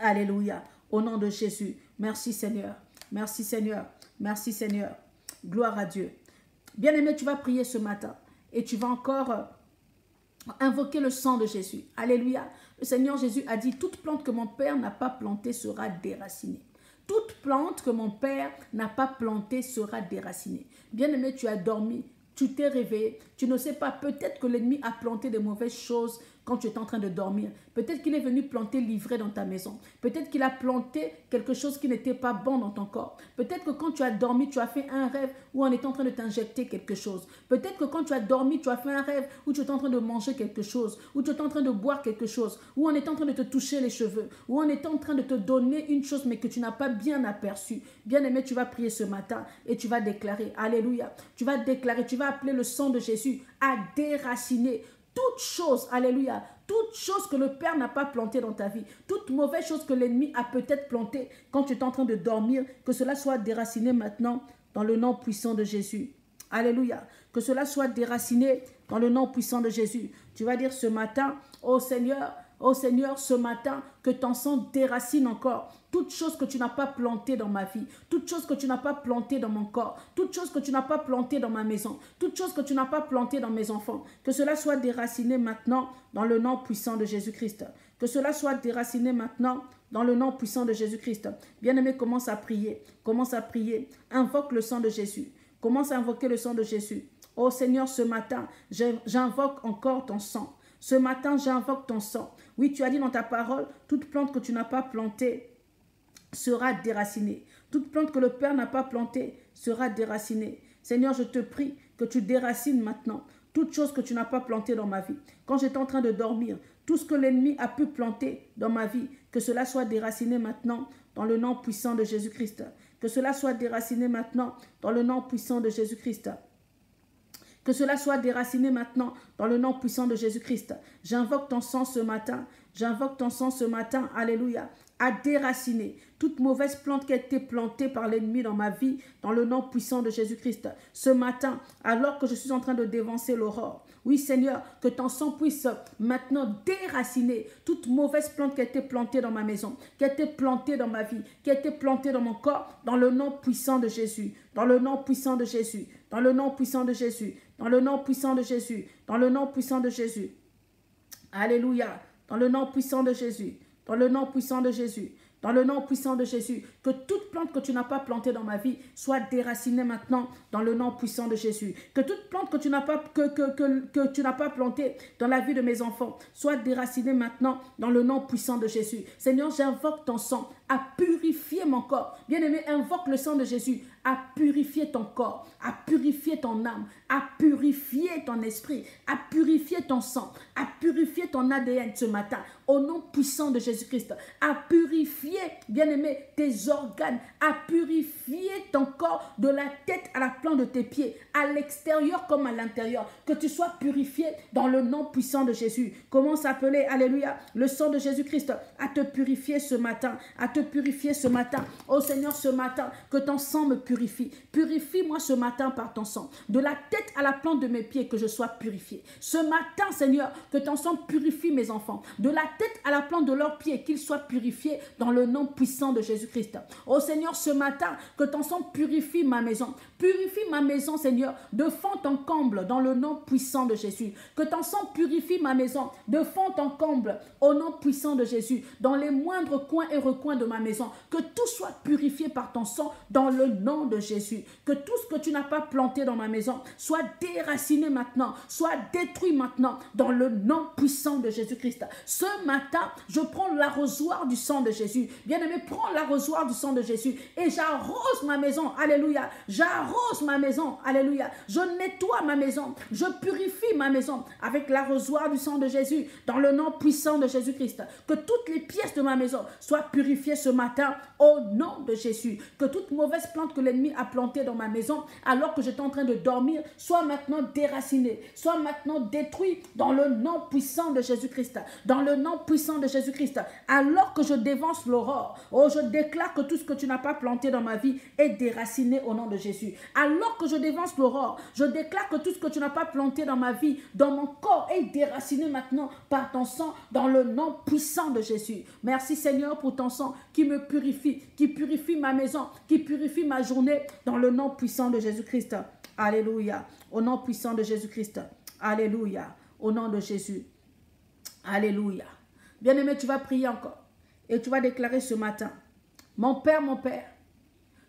Alléluia. Au nom de Jésus. Merci Seigneur. Merci Seigneur. Merci Seigneur. Gloire à Dieu. Bien-aimé, tu vas prier ce matin et tu vas encore euh, invoquer le sang de Jésus. Alléluia. Le Seigneur Jésus a dit, toute plante que mon Père n'a pas plantée sera déracinée. Toute plante que mon Père n'a pas plantée sera déracinée. Bien-aimé, tu as dormi, tu t'es réveillé, tu ne sais pas, peut-être que l'ennemi a planté de mauvaises choses quand tu es en train de dormir. Peut-être qu'il est venu planter l'ivraie dans ta maison. Peut-être qu'il a planté quelque chose qui n'était pas bon dans ton corps. Peut-être que quand tu as dormi, tu as fait un rêve où on est en train de t'injecter quelque chose. Peut-être que quand tu as dormi, tu as fait un rêve où tu es en train de manger quelque chose, où tu es en train de boire quelque chose, où on est en train de te toucher les cheveux, où on est en train de te donner une chose mais que tu n'as pas bien aperçu. Bien aimé, tu vas prier ce matin et tu vas déclarer, Alléluia, tu vas déclarer, tu vas appeler le sang de Jésus à déraciner toute chose, alléluia, toute chose que le Père n'a pas planté dans ta vie, toute mauvaise chose que l'ennemi a peut-être plantée quand tu es en train de dormir, que cela soit déraciné maintenant dans le nom puissant de Jésus. Alléluia. Que cela soit déraciné dans le nom puissant de Jésus. Tu vas dire ce matin, oh Seigneur, oh Seigneur, ce matin, que ton sang déracine encore toute chose que tu n'as pas plantée dans ma vie, toute chose que tu n'as pas plantée dans mon corps, toute chose que tu n'as pas plantée dans ma maison, toute chose que tu n'as pas plantée dans mes enfants, que cela soit déraciné maintenant dans le nom puissant de Jésus-Christ. Que cela soit déraciné maintenant dans le nom puissant de Jésus-Christ. Bien-aimé, commence à prier, commence à prier, invoque le sang de Jésus, commence à invoquer le sang de Jésus. Oh Seigneur, ce matin, j'invoque encore ton sang. Ce matin, j'invoque ton sang. Oui, tu as dit dans ta parole, toute plante que tu n'as pas plantée sera déracinée. Toute plante que le Père n'a pas plantée sera déracinée. Seigneur, je te prie que tu déracines maintenant toute chose que tu n'as pas plantée dans ma vie. Quand j'étais en train de dormir, tout ce que l'ennemi a pu planter dans ma vie, que cela soit déraciné maintenant dans le nom puissant de Jésus-Christ. Que cela soit déraciné maintenant dans le nom puissant de Jésus-Christ. Que cela soit déraciné maintenant dans le nom puissant de Jésus-Christ. J'invoque ton sang ce matin. J'invoque ton sang ce matin. Alléluia à déraciner toute mauvaise plante qui a été plantée par l'ennemi dans ma vie, dans le nom puissant de Jésus-Christ. Ce matin, alors que je suis en train de dévancer l'aurore, oui Seigneur, que ton sang puisse maintenant déraciner toute mauvaise plante qui a été plantée dans ma maison, qui a été plantée dans ma vie, qui a été plantée dans mon corps, dans le nom puissant de Jésus, dans le nom puissant de Jésus, dans le nom puissant de Jésus, dans le nom puissant de Jésus, dans le nom puissant de Jésus. Alléluia, dans le nom puissant de Jésus dans le nom puissant de Jésus. Dans le nom puissant de Jésus, que toute plante que tu n'as pas plantée dans ma vie soit déracinée maintenant dans le nom puissant de Jésus. Que toute plante que tu n'as pas, plantée dans la vie de mes enfants soit déracinée maintenant dans le nom puissant de Jésus. Seigneur, j'invoque ton sang à purifier mon corps. Bien-aimé, invoque le sang de Jésus à purifier ton corps, à purifier ton âme, à purifier ton esprit, à purifier ton sang, à purifier ton ADN ce matin, au nom puissant de Jésus-Christ, à purifier, bien-aimé, tes organes, à purifier ton corps de la tête à la plante de tes pieds, à l'extérieur comme à l'intérieur, que tu sois purifié dans le nom puissant de Jésus. Comment s'appeler, alléluia, le sang de Jésus-Christ à te purifier ce matin, à te purifier ce matin. Oh Seigneur, ce matin, que ton sang me purifie. Purifie-moi ce matin par ton sang, de la tête à la plante de mes pieds, que je sois purifié. Ce matin, Seigneur, que ton sang purifie mes enfants, de la tête à la plante de leurs pieds, qu'ils soient purifiés dans le nom puissant de Jésus-Christ. Oh Seigneur, ce matin, que ton sang purifie ma maison. Purifie ma maison, Seigneur, de fond en comble, dans le nom puissant de Jésus. Que ton sang purifie ma maison, de fond en comble, au nom puissant de Jésus, dans les moindres coins et recoins de ma maison. Que tout soit purifié par ton sang, dans le nom nom de Jésus. Que tout ce que tu n'as pas planté dans ma maison soit déraciné maintenant, soit détruit maintenant dans le nom puissant de Jésus-Christ. Ce matin, je prends l'arrosoir du sang de Jésus. Bien-aimé, prends l'arrosoir du sang de Jésus et j'arrose ma maison. Alléluia. J'arrose ma maison. Alléluia. Je nettoie ma maison. Je purifie ma maison avec l'arrosoir du sang de Jésus dans le nom puissant de Jésus-Christ. Que toutes les pièces de ma maison soient purifiées ce matin au nom de Jésus. Que toute mauvaise plante que l'ennemi a plantée dans ma maison alors que j'étais en train de dormir soit maintenant déracinée, soit maintenant détruite dans le nom puissant de Jésus-Christ. Dans le nom puissant de Jésus-Christ. Alors que je dévance l'aurore, oh, je déclare que tout ce que tu n'as pas planté dans ma vie est déraciné au nom de Jésus. Alors que je dévance l'aurore, je déclare que tout ce que tu n'as pas planté dans ma vie, dans mon corps, est déraciné maintenant par ton sang dans le nom puissant de Jésus. Merci Seigneur pour ton sang qui me purifie, qui purifie ma maison, qui purifie ma journée dans le nom puissant de Jésus-Christ. Alléluia. Au nom puissant de Jésus-Christ. Alléluia. Au nom de Jésus. Alléluia. Bien-aimé, tu vas prier encore. Et tu vas déclarer ce matin. Mon Père, mon Père.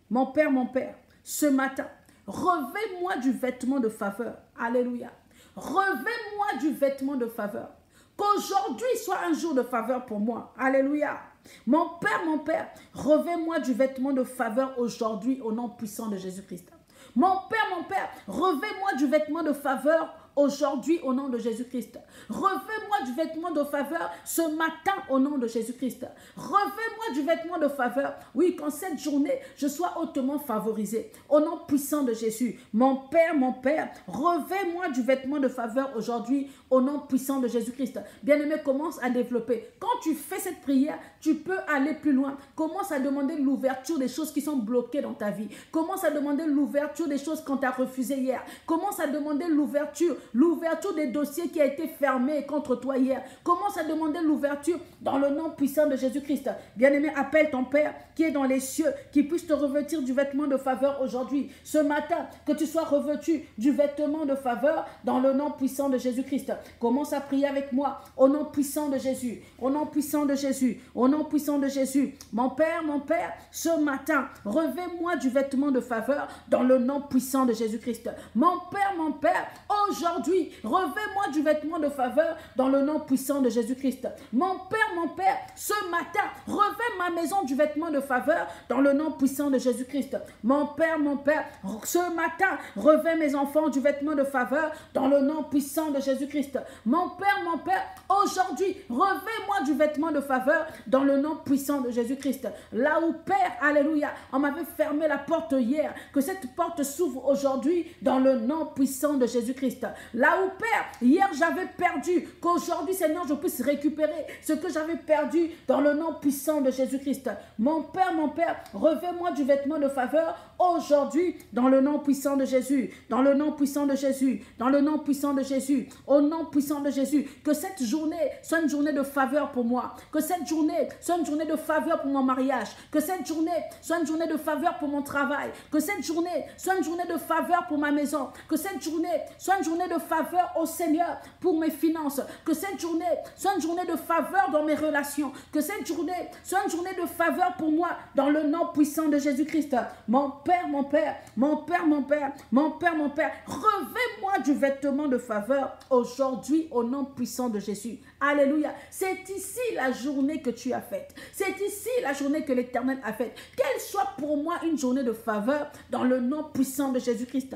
Mon Père, mon Père. Ce matin, revêt-moi du vêtement de faveur. Alléluia. Revêt-moi du vêtement de faveur. Qu'aujourd'hui soit un jour de faveur pour moi. Alléluia. Mon Père, mon Père, revêt-moi du vêtement de faveur aujourd'hui au nom puissant de Jésus-Christ. Mon Père, mon Père, revêt-moi du vêtement de faveur aujourd'hui au nom de Jésus-Christ. Revêt-moi du vêtement de faveur ce matin au nom de Jésus-Christ. Revêt-moi du vêtement de faveur. Oui, qu'en cette journée, je sois hautement favorisé. Au nom puissant de Jésus. Mon Père, mon Père, revêt-moi du vêtement de faveur aujourd'hui au nom puissant de Jésus-Christ. Bien-aimé, commence à développer. Quand tu fais cette prière, tu peux aller plus loin. Commence à demander l'ouverture des choses qui sont bloquées dans ta vie. Commence à demander l'ouverture des choses qu'on t'a refusé hier. Commence à demander l'ouverture l'ouverture des dossiers qui a été fermé contre toi hier. Commence à demander l'ouverture dans le nom puissant de Jésus-Christ. Bien-aimé, appelle ton Père qui est dans les cieux, qui puisse te revêtir du vêtement de faveur aujourd'hui. Ce matin, que tu sois revêtu du vêtement de faveur dans le nom puissant de Jésus-Christ. Commence à prier avec moi au nom puissant de Jésus. Au nom puissant de Jésus. Au nom puissant de Jésus. Mon Père, mon Père, ce matin, revêt-moi du vêtement de faveur dans le nom puissant de Jésus-Christ. Mon Père, mon Père, aujourd'hui, aujourd'hui, revêt-moi du vêtement de faveur dans le nom puissant de Jésus-Christ. Mon Père, mon Père, ce matin, revêt ma maison du vêtement de faveur dans le nom puissant de Jésus-Christ. Mon Père, mon Père, ce matin, revêt mes enfants du vêtement de faveur dans le nom puissant de Jésus-Christ. Mon Père, mon Père, aujourd'hui, revêt-moi du vêtement de faveur dans le nom puissant de Jésus-Christ. Là où, Père, Alléluia, on m'avait fermé la porte hier, que cette porte s'ouvre aujourd'hui dans le nom puissant de Jésus-Christ. Là où, Père, hier j'avais perdu, qu'aujourd'hui, Seigneur, je puisse récupérer ce que j'avais perdu dans le nom puissant de Jésus-Christ. Mon Père, mon Père, revêt-moi du vêtement de faveur aujourd'hui dans le nom puissant de Jésus, dans le nom puissant de Jésus, dans le nom puissant de Jésus, au nom puissant de Jésus. Que cette journée soit une journée de faveur pour moi, que cette journée soit une journée de faveur pour mon mariage, que cette journée soit une journée de faveur pour mon travail, que cette journée soit une journée de faveur pour ma maison, que cette journée soit une journée de faveur au Seigneur pour mes finances. Que cette journée soit une journée de faveur dans mes relations. Que cette journée soit une journée de faveur pour moi dans le nom puissant de Jésus-Christ. Mon Père, mon Père, mon Père, mon Père, mon Père, mon Père, revêt-moi du vêtement de faveur aujourd'hui au nom puissant de Jésus. Alléluia. C'est ici la journée que tu as faite. C'est ici la journée que l'Éternel a faite. Qu'elle soit pour moi une journée de faveur dans le nom puissant de Jésus-Christ.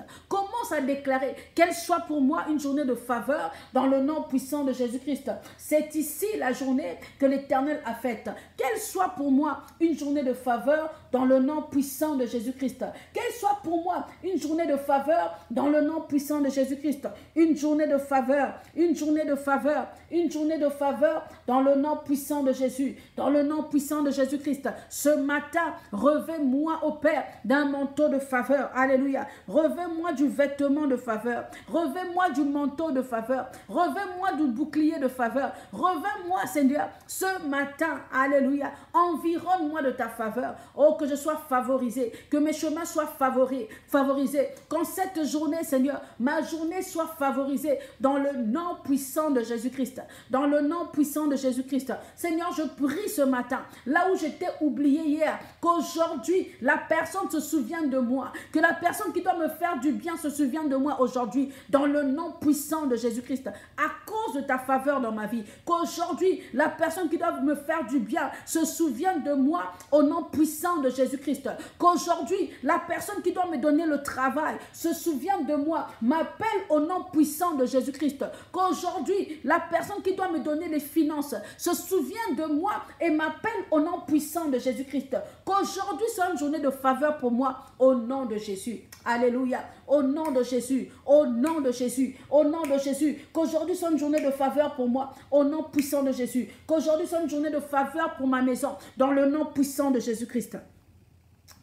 À déclarer qu'elle soit pour moi une journée de faveur dans le nom puissant de Jésus-Christ. C'est ici la journée que l'Éternel a faite. Qu'elle soit pour moi une journée de faveur dans le nom puissant de Jésus-Christ. Qu'elle soit pour moi une journée de faveur dans le nom puissant de Jésus-Christ. Une journée de faveur, une journée de faveur, une journée de faveur dans le nom puissant de Jésus, dans le nom puissant de Jésus-Christ. Ce matin, revêt-moi au Père d'un manteau de faveur. Alléluia. Revêt-moi du vêtement de faveur. Revêt-moi du manteau de faveur. Revêt-moi du bouclier de faveur. Revêt-moi, Seigneur, ce matin. Alléluia. Environne-moi de ta faveur. Oh, que je sois favorisé. Que mes chemins soient favorisés. favorisés. Qu'en cette journée, Seigneur, ma journée soit favorisée dans le nom puissant de Jésus-Christ. Dans le nom puissant de Jésus-Christ. Seigneur, je prie ce matin, là où j'étais oublié hier, qu'aujourd'hui, la personne se souvienne de moi. Que la personne qui doit me faire du bien se souvienne de moi aujourd'hui. Dans le nom puissant de Jésus-Christ. À cause de ta faveur dans ma vie. Qu'aujourd'hui, la personne qui doit me faire du bien se souvienne de moi au nom puissant de Jésus-Christ. Qu'aujourd'hui, la personne qui doit me donner le travail se souvienne de moi, m'appelle au nom puissant de Jésus-Christ. Qu'aujourd'hui, la personne qui doit me donner les finances se souvienne de moi et m'appelle au nom puissant de Jésus-Christ. Qu'aujourd'hui soit une journée de faveur pour moi au nom de Jésus. Alléluia. Au nom de Jésus. Au nom de Jésus. Au nom de Jésus. Qu'aujourd'hui soit une journée de faveur pour moi. Au nom puissant de Jésus. Qu'aujourd'hui soit une journée de faveur pour ma maison. Dans le nom puissant de Jésus-Christ.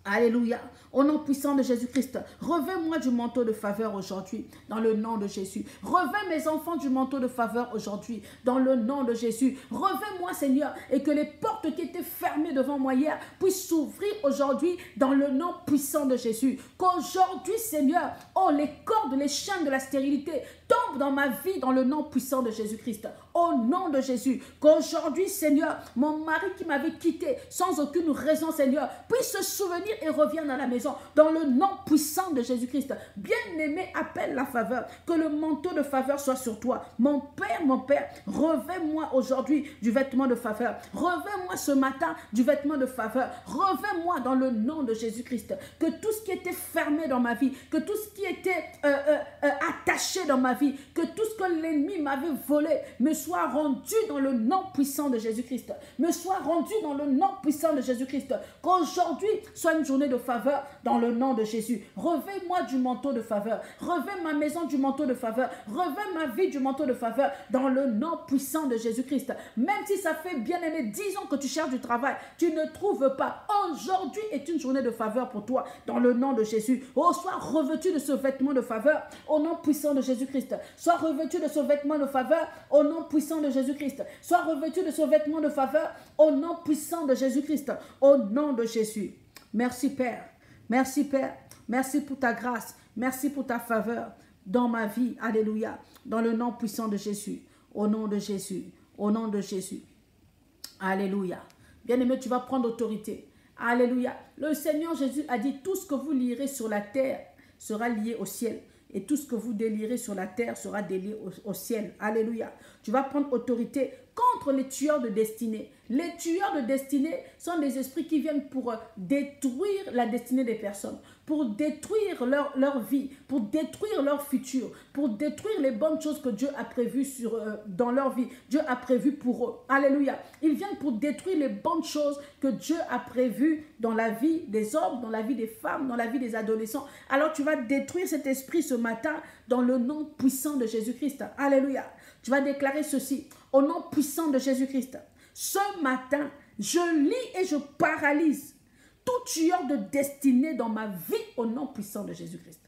Alléluia. Au nom puissant de Jésus-Christ, revêt-moi du manteau de faveur aujourd'hui, dans le nom de Jésus. Revêt mes enfants du manteau de faveur aujourd'hui, dans le nom de Jésus. Revêt-moi, Seigneur, et que les portes qui étaient fermées devant moi hier puissent s'ouvrir aujourd'hui, dans le nom puissant de Jésus. Qu'aujourd'hui, Seigneur, oh, les cordes, les chaînes de la stérilité tombent dans ma vie, dans le nom puissant de Jésus-Christ. Au nom de Jésus, qu'aujourd'hui, Seigneur, mon mari qui m'avait quitté sans aucune raison, Seigneur, puisse se souvenir et revienne à la maison dans le nom puissant de Jésus-Christ. Bien-aimé, appelle la faveur. Que le manteau de faveur soit sur toi. Mon Père, mon Père, revêt-moi aujourd'hui du vêtement de faveur. Revêt-moi ce matin du vêtement de faveur. Revêt-moi dans le nom de Jésus-Christ. Que tout ce qui était fermé dans ma vie, que tout ce qui était euh, euh, euh, attaché dans ma vie, que tout ce que l'ennemi m'avait volé me soit rendu dans le nom puissant de Jésus-Christ. Me soit rendu dans le nom puissant de Jésus-Christ. Qu'aujourd'hui soit une journée de faveur dans le nom de Jésus. Revêt-moi du manteau de faveur. Revêt ma maison du manteau de faveur. Revêt ma vie du manteau de faveur dans le nom puissant de Jésus-Christ. Même si ça fait bien aimé 10 ans que tu cherches du travail, tu ne trouves pas. Aujourd'hui est une journée de faveur pour toi dans le nom de Jésus. Oh, sois revêtu de ce vêtement de faveur au nom puissant de Jésus-Christ. Sois revêtu de ce vêtement de faveur au nom puissant de Jésus-Christ. Sois revêtu de ce vêtement de faveur au nom puissant de Jésus-Christ. Au nom de Jésus. Merci Père. Merci Père. Merci pour ta grâce. Merci pour ta faveur dans ma vie. Alléluia. Dans le nom puissant de Jésus. Au nom de Jésus. Au nom de Jésus. Alléluia. Bien-aimé, tu vas prendre autorité. Alléluia. Le Seigneur Jésus a dit, tout ce que vous lirez sur la terre sera lié au ciel. Et tout ce que vous délirez sur la terre sera délié au, au ciel. Alléluia. Tu vas prendre autorité contre les tueurs de destinée. Les tueurs de destinée sont des esprits qui viennent pour détruire la destinée des personnes, pour détruire leur, vie, pour détruire leur futur, pour détruire les bonnes choses que Dieu a prévues euh, dans leur vie. Dieu a prévu pour eux. Alléluia. Ils viennent pour détruire les bonnes choses que Dieu a prévues dans la vie des hommes, dans la vie des femmes, dans la vie des adolescents. Alors tu vas détruire cet esprit ce matin dans le nom puissant de Jésus-Christ. Alléluia. Tu vas déclarer ceci au nom puissant de Jésus-Christ. Ce matin, je lis et je paralyse tout tueur de destinée dans ma vie au nom puissant de Jésus-Christ.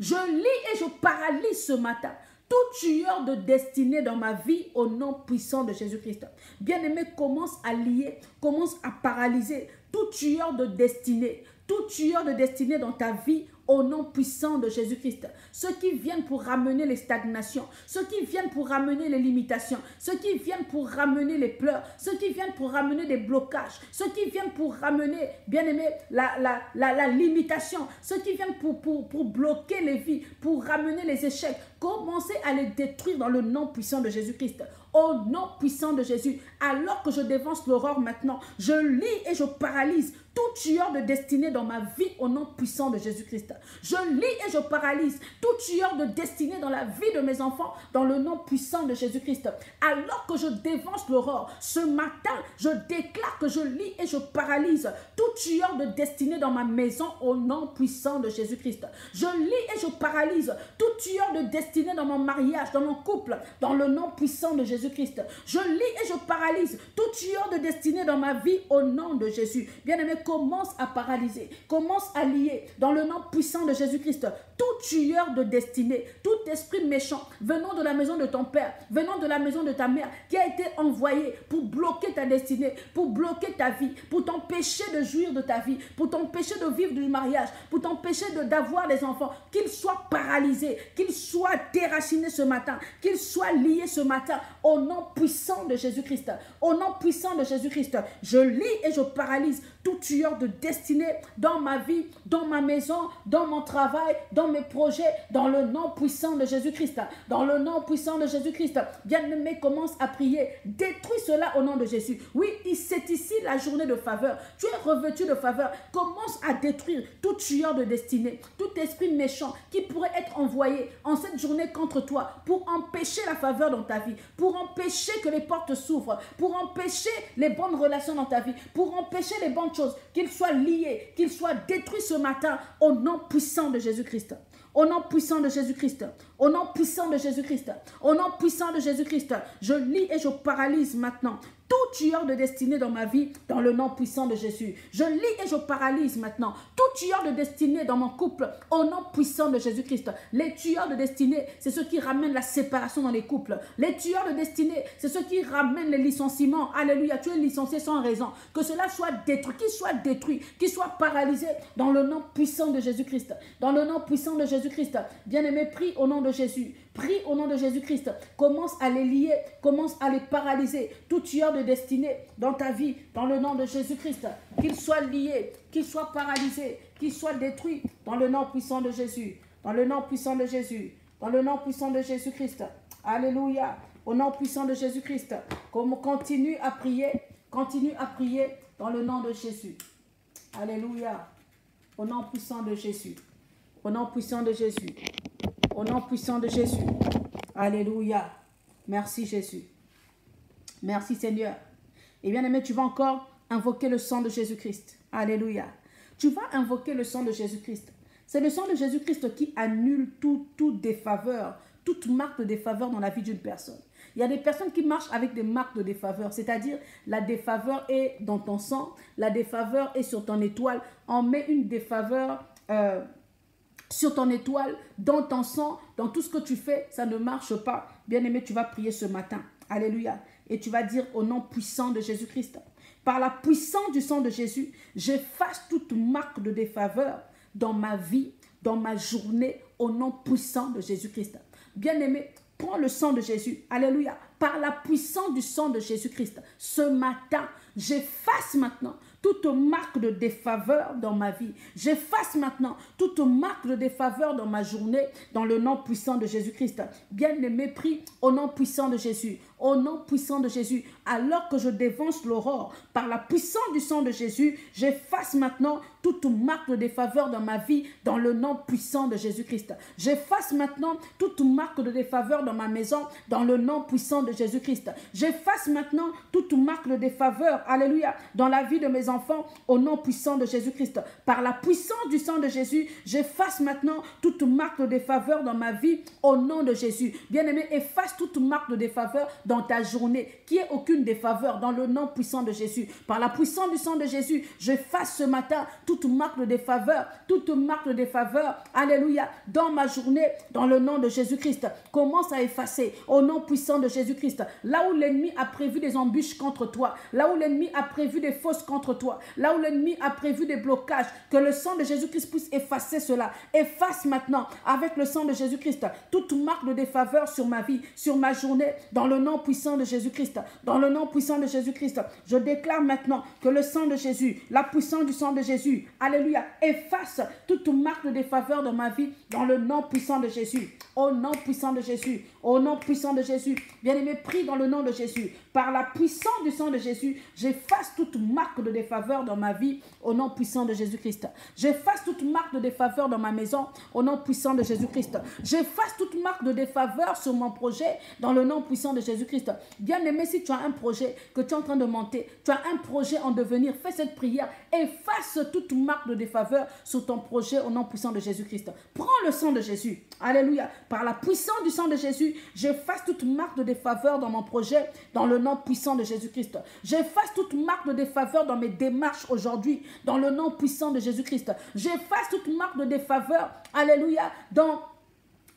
Je lis et je paralyse ce matin tout tueur de destinée dans ma vie au nom puissant de Jésus-Christ. Bien-aimé, commence à lier, commence à paralyser tout tueur de destinée, tout tueur de destinée dans ta vie au nom puissant de Jésus-Christ. Ceux qui viennent pour ramener les stagnations, ceux qui viennent pour ramener les limitations, ceux qui viennent pour ramener les pleurs, ceux qui viennent pour ramener des blocages, ceux qui viennent pour ramener, bien aimé, la, limitation, ceux qui viennent pour, pour, pour bloquer les vies, pour ramener les échecs, commencez à les détruire dans le nom puissant de Jésus-Christ au nom puissant de Jésus. Alors que je dévance l'aurore maintenant, je lis et je paralyse tout tueur de destinée dans ma vie au nom puissant de Jésus-Christ. Je lis et je paralyse tout tueur de destinée dans la vie de mes enfants dans le nom puissant de Jésus-Christ. Alors que je dévance l'aurore, ce matin, je déclare que je lis et je paralyse tout tueur de destinée dans ma maison au nom puissant de Jésus-Christ. Je lis et je paralyse tout tueur de destinée dans mon mariage, dans mon couple, dans le nom puissant de Jésus-Christ. Je lis et je paralyse tout tueur de destinée dans ma vie au nom de Jésus. Bien-aimé, commence à paralyser, commence à lier dans le nom puissant de Jésus-Christ tout tueur de destinée, tout esprit méchant venant de la maison de ton père, venant de la maison de ta mère, qui a été envoyé pour bloquer ta destinée, pour bloquer ta vie, pour t'empêcher de jouir de ta vie, pour t'empêcher de vivre du mariage, pour t'empêcher d'avoir des enfants, qu'ils soient paralysés, qu'ils soient déracinés ce matin, qu'ils soient liés ce matin au nom puissant de Jésus-Christ. Au nom puissant de Jésus-Christ, je lis et je paralyse tout tueur de destinée dans ma vie, dans ma maison, dans mon travail, dans mes projets, dans le nom puissant de Jésus-Christ. Dans le nom puissant de Jésus-Christ. Bien-aimé, commence à prier. Détruis cela au nom de Jésus. Oui, c'est ici la journée de faveur. Tu es revêtu de faveur. Commence à détruire tout tueur de destinée, tout esprit méchant qui pourrait être envoyé en cette journée contre toi pour empêcher la faveur dans ta vie, pour empêcher que les portes s'ouvrent, pour empêcher les bonnes relations dans ta vie, pour empêcher les bonnes choses, qu'ils soient liés, qu'ils soient détruits ce matin au nom puissant de Jésus-Christ. Au nom puissant de Jésus-Christ. Au nom puissant de Jésus-Christ. Au nom puissant de Jésus-Christ. Je lis et je paralyse maintenant tout tueur de destinée dans ma vie, dans le nom puissant de Jésus. Je lis et je paralyse maintenant tout tueur de destinée dans mon couple, au nom puissant de Jésus-Christ. Les tueurs de destinée, c'est ceux qui ramènent la séparation dans les couples. Les tueurs de destinée, c'est ceux qui ramènent les licenciements. Alléluia, tu es licencié sans raison. Que cela soit détruit, qu'il soit détruit, qu'il soit paralysé dans le nom puissant de Jésus-Christ. Dans le nom puissant de Jésus-Christ. Bien-aimé, prie au nom de Jésus. Prie au nom de Jésus-Christ. Commence à les lier, commence à les paralyser. Tout tueur de destinée dans ta vie, dans le nom de Jésus-Christ, qu'il soit lié, qu'il soit paralysé, qu'il soit détruit dans le nom puissant de Jésus. Dans le nom puissant de Jésus. Dans le nom puissant de Jésus-Christ. Alléluia. Au nom puissant de Jésus-Christ. Continue à prier, continue à prier dans le nom de Jésus. Alléluia. Au nom puissant de Jésus. Au nom puissant de Jésus. Au nom puissant de Jésus. Alléluia. Merci Jésus. Merci Seigneur. Et bien aimé, tu vas encore invoquer le sang de Jésus-Christ. Alléluia. Tu vas invoquer le sang de Jésus-Christ. C'est le sang de Jésus-Christ qui annule tout, tout défaveur, toute marque de défaveur dans la vie d'une personne. Il y a des personnes qui marchent avec des marques de défaveur, c'est-à-dire la défaveur est dans ton sang, la défaveur est sur ton étoile. On met une défaveur euh, sur ton étoile, dans ton sang, dans tout ce que tu fais, ça ne marche pas. Bien-aimé, tu vas prier ce matin. Alléluia. Et tu vas dire au nom puissant de Jésus-Christ, par la puissance du sang de Jésus, j'efface toute marque de défaveur dans ma vie, dans ma journée, au nom puissant de Jésus-Christ. Bien-aimé, prends le sang de Jésus. Alléluia. Par la puissance du sang de Jésus-Christ, ce matin, j'efface maintenant toute marque de défaveur dans ma vie. J'efface maintenant toute marque de défaveur dans ma journée, dans le nom puissant de Jésus-Christ. Bien-aimé, prie au nom puissant de Jésus au nom puissant de Jésus. Alors que je dévance l'aurore, par la puissance du sang de Jésus, j'efface maintenant toute marque de défaveur dans ma vie, dans le nom puissant de Jésus-Christ. J'efface maintenant toute marque de défaveur dans ma maison, dans le nom puissant de Jésus-Christ. J'efface maintenant toute marque de défaveur, alléluia, dans la vie de mes enfants, au nom puissant de Jésus-Christ. Par la puissance du sang de Jésus, j'efface maintenant toute marque de défaveur dans ma vie, au nom de Jésus. Bien-aimé, efface toute marque de défaveur dans ta journée, qui ait aucune défaveur dans le nom puissant de Jésus. Par la puissance du sang de Jésus, je fasse ce matin toute marque de défaveur, toute marque de défaveur, alléluia, dans ma journée, dans le nom de Jésus-Christ. Commence à effacer au nom puissant de Jésus-Christ. Là où l'ennemi a prévu des embûches contre toi, là où l'ennemi a prévu des fausses contre toi, là où l'ennemi a prévu des blocages, que le sang de Jésus-Christ puisse effacer cela. Efface maintenant avec le sang de Jésus-Christ toute marque de défaveur sur ma vie, sur ma journée, dans le nom puissant de Jésus-Christ, dans le nom puissant de Jésus-Christ, je déclare maintenant que le sang de Jésus, la puissance du sang de Jésus, alléluia, efface toute marque de défaveur de ma vie dans le nom puissant de Jésus. Au nom puissant de Jésus, au nom puissant de Jésus, bien-aimé, prie dans le nom de Jésus. Par la puissance du sang de Jésus, j'efface toute marque de défaveur dans ma vie au nom puissant de Jésus-Christ. J'efface toute marque de défaveur dans ma maison au nom puissant de Jésus-Christ. J'efface toute marque de défaveur sur mon projet dans le nom puissant de Jésus-Christ. Bien-aimé, si tu as un projet que tu es en train de monter, tu as un projet en devenir, fais cette prière, efface toute marque de défaveur sur ton projet au nom puissant de Jésus-Christ. Prends le sang de Jésus. Alléluia. Par la puissance du sang de Jésus, j'efface toute marque de défaveur dans mon projet dans le nom puissant de Jésus-Christ. J'efface toute marque de défaveur dans mes démarches aujourd'hui dans le nom puissant de Jésus-Christ. J'efface toute marque de défaveur. Alléluia. Dans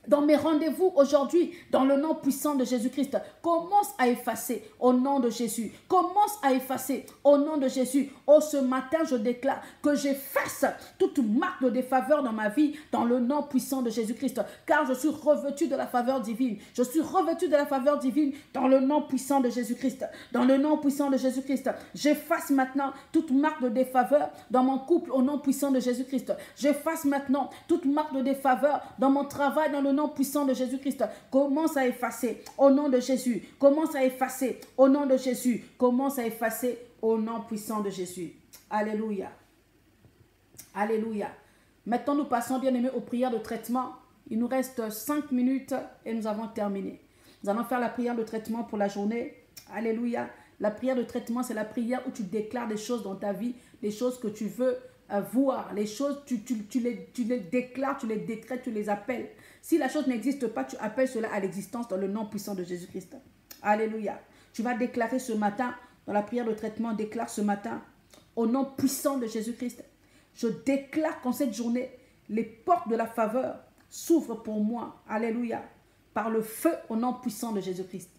dans mes rendez-vous aujourd'hui, dans le nom puissant de Jésus-Christ. Commence à effacer au nom de Jésus. Commence à effacer au nom de Jésus. Oh, ce matin, je déclare que j'efface toute marque de défaveur dans ma vie, dans le nom puissant de Jésus-Christ. Car je suis revêtu de la faveur divine. Je suis revêtu de la faveur divine dans le nom puissant de Jésus-Christ. Dans le nom puissant de Jésus-Christ. J'efface maintenant toute marque de défaveur dans mon couple au nom puissant de Jésus-Christ. J'efface maintenant toute marque de défaveur dans mon travail, dans le nom puissant de Jésus-Christ. Commence à effacer au nom de Jésus. Commence à effacer au nom de Jésus. Commence à effacer au nom puissant de Jésus. Alléluia. Alléluia. Maintenant, nous passons, bien aimés, aux prières de traitement. Il nous reste cinq minutes et nous avons terminé. Nous allons faire la prière de traitement pour la journée. Alléluia. La prière de traitement, c'est la prière où tu déclares des choses dans ta vie, des choses que tu veux euh, voir, les choses, tu, tu, les, tu les déclares, tu les décrètes, tu les appelles. Si la chose n'existe pas, tu appelles cela à l'existence dans le nom puissant de Jésus-Christ. Alléluia. Tu vas déclarer ce matin, dans la prière de traitement, déclare ce matin, au nom puissant de Jésus-Christ, je déclare qu'en cette journée, les portes de la faveur s'ouvrent pour moi. Alléluia. Par le feu au nom puissant de Jésus-Christ.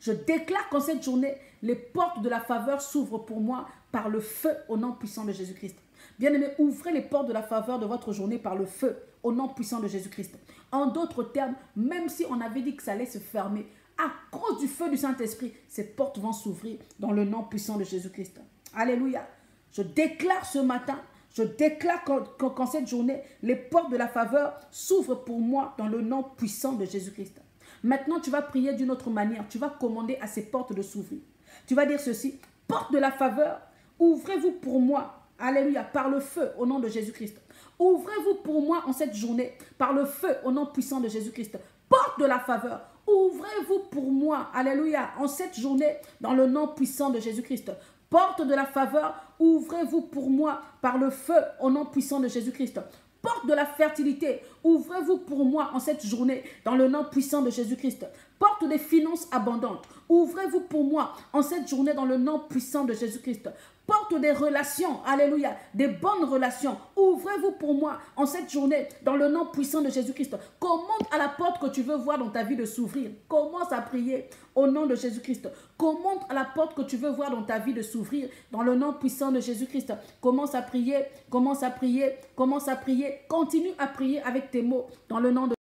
Je déclare qu'en cette journée, les portes de la faveur s'ouvrent pour moi par le feu au nom puissant de Jésus-Christ. Bien-aimés, ouvrez les portes de la faveur de votre journée par le feu au nom puissant de Jésus-Christ. En d'autres termes, même si on avait dit que ça allait se fermer, à cause du feu du Saint-Esprit, ces portes vont s'ouvrir dans le nom puissant de Jésus-Christ. Alléluia. Je déclare ce matin, je déclare qu'en cette journée, les portes de la faveur s'ouvrent pour moi dans le nom puissant de Jésus-Christ. Maintenant, tu vas prier d'une autre manière. Tu vas commander à ces portes de s'ouvrir. Tu vas dire ceci, porte de la faveur, ouvrez-vous pour moi. Alléluia, par le feu au nom de Jésus-Christ. Ouvrez-vous pour moi en cette journée par le feu au nom puissant de Jésus-Christ. Porte de la faveur. Ouvrez-vous pour moi, alléluia, en cette journée dans le nom puissant de Jésus-Christ. Porte de la faveur, ouvrez-vous pour moi par le feu au nom puissant de Jésus-Christ. Porte de la fertilité, ouvrez-vous pour moi en cette journée dans le nom puissant de Jésus-Christ. Porte des finances abondantes, ouvrez-vous pour moi en cette journée dans le nom puissant de Jésus-Christ porte des relations, alléluia, des bonnes relations. Ouvrez-vous pour moi en cette journée dans le nom puissant de Jésus-Christ. Commande à la porte que tu veux voir dans ta vie de s'ouvrir. Commence à prier au nom de Jésus-Christ. Commande à la porte que tu veux voir dans ta vie de s'ouvrir dans le nom puissant de Jésus-Christ. Commence à prier, commence à prier, commence à prier. Continue à prier avec tes mots dans le nom de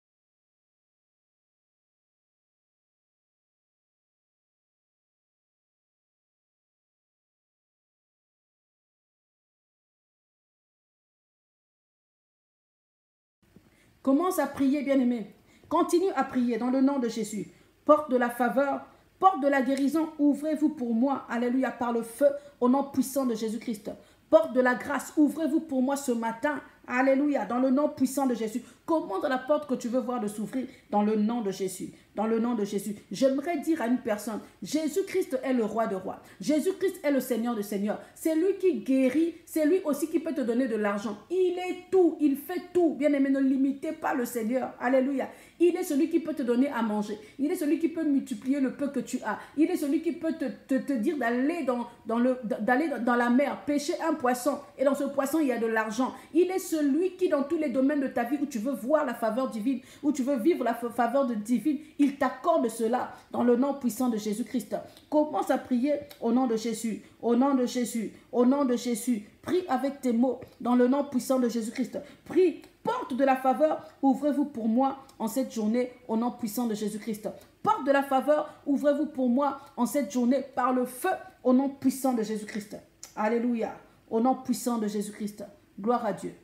Commence à prier, bien-aimé. Continue à prier dans le nom de Jésus. Porte de la faveur, porte de la guérison, ouvrez-vous pour moi. Alléluia, par le feu, au nom puissant de Jésus-Christ. Porte de la grâce, ouvrez-vous pour moi ce matin. Alléluia, dans le nom puissant de Jésus. Commande la porte que tu veux voir de s'ouvrir dans le nom de Jésus. Dans le nom de Jésus. J'aimerais dire à une personne, Jésus-Christ est le roi de rois. Jésus-Christ est le Seigneur de seigneurs. C'est lui qui guérit. C'est lui aussi qui peut te donner de l'argent. Il est tout. Il fait tout. Bien aimé, ne limitez pas le Seigneur. Alléluia. Il est celui qui peut te donner à manger. Il est celui qui peut multiplier le peu que tu as. Il est celui qui peut te, te, dire d'aller dans, dans, le, d'aller dans la mer, pêcher un poisson. Et dans ce poisson, il y a de l'argent. Il est celui qui, dans tous les domaines de ta vie où tu veux voir la faveur divine, où tu veux vivre la faveur de divine, il t'accorde cela dans le nom puissant de Jésus-Christ. Commence à prier au nom de Jésus, au nom de Jésus, au nom de Jésus. Prie avec tes mots dans le nom puissant de Jésus-Christ. Prie porte de la faveur, ouvrez-vous pour moi en cette journée au nom puissant de Jésus-Christ. Porte de la faveur, ouvrez-vous pour moi en cette journée par le feu au nom puissant de Jésus-Christ. Alléluia. Au nom puissant de Jésus-Christ. Gloire à Dieu.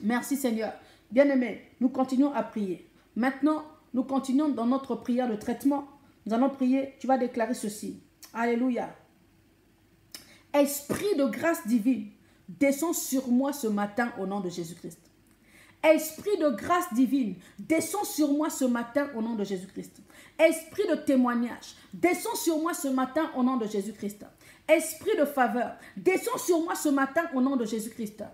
Merci Seigneur. Bien-aimés, nous continuons à prier. Maintenant, nous continuons dans notre prière de traitement. Nous allons prier, tu vas déclarer ceci. Alléluia. Esprit de grâce divine, descends sur moi ce matin au nom de Jésus-Christ. Esprit de grâce divine, descends sur moi ce matin au nom de Jésus-Christ. Esprit de témoignage, descends sur moi ce matin au nom de Jésus-Christ. Esprit de faveur, descends sur moi ce matin au nom de Jésus-Christ.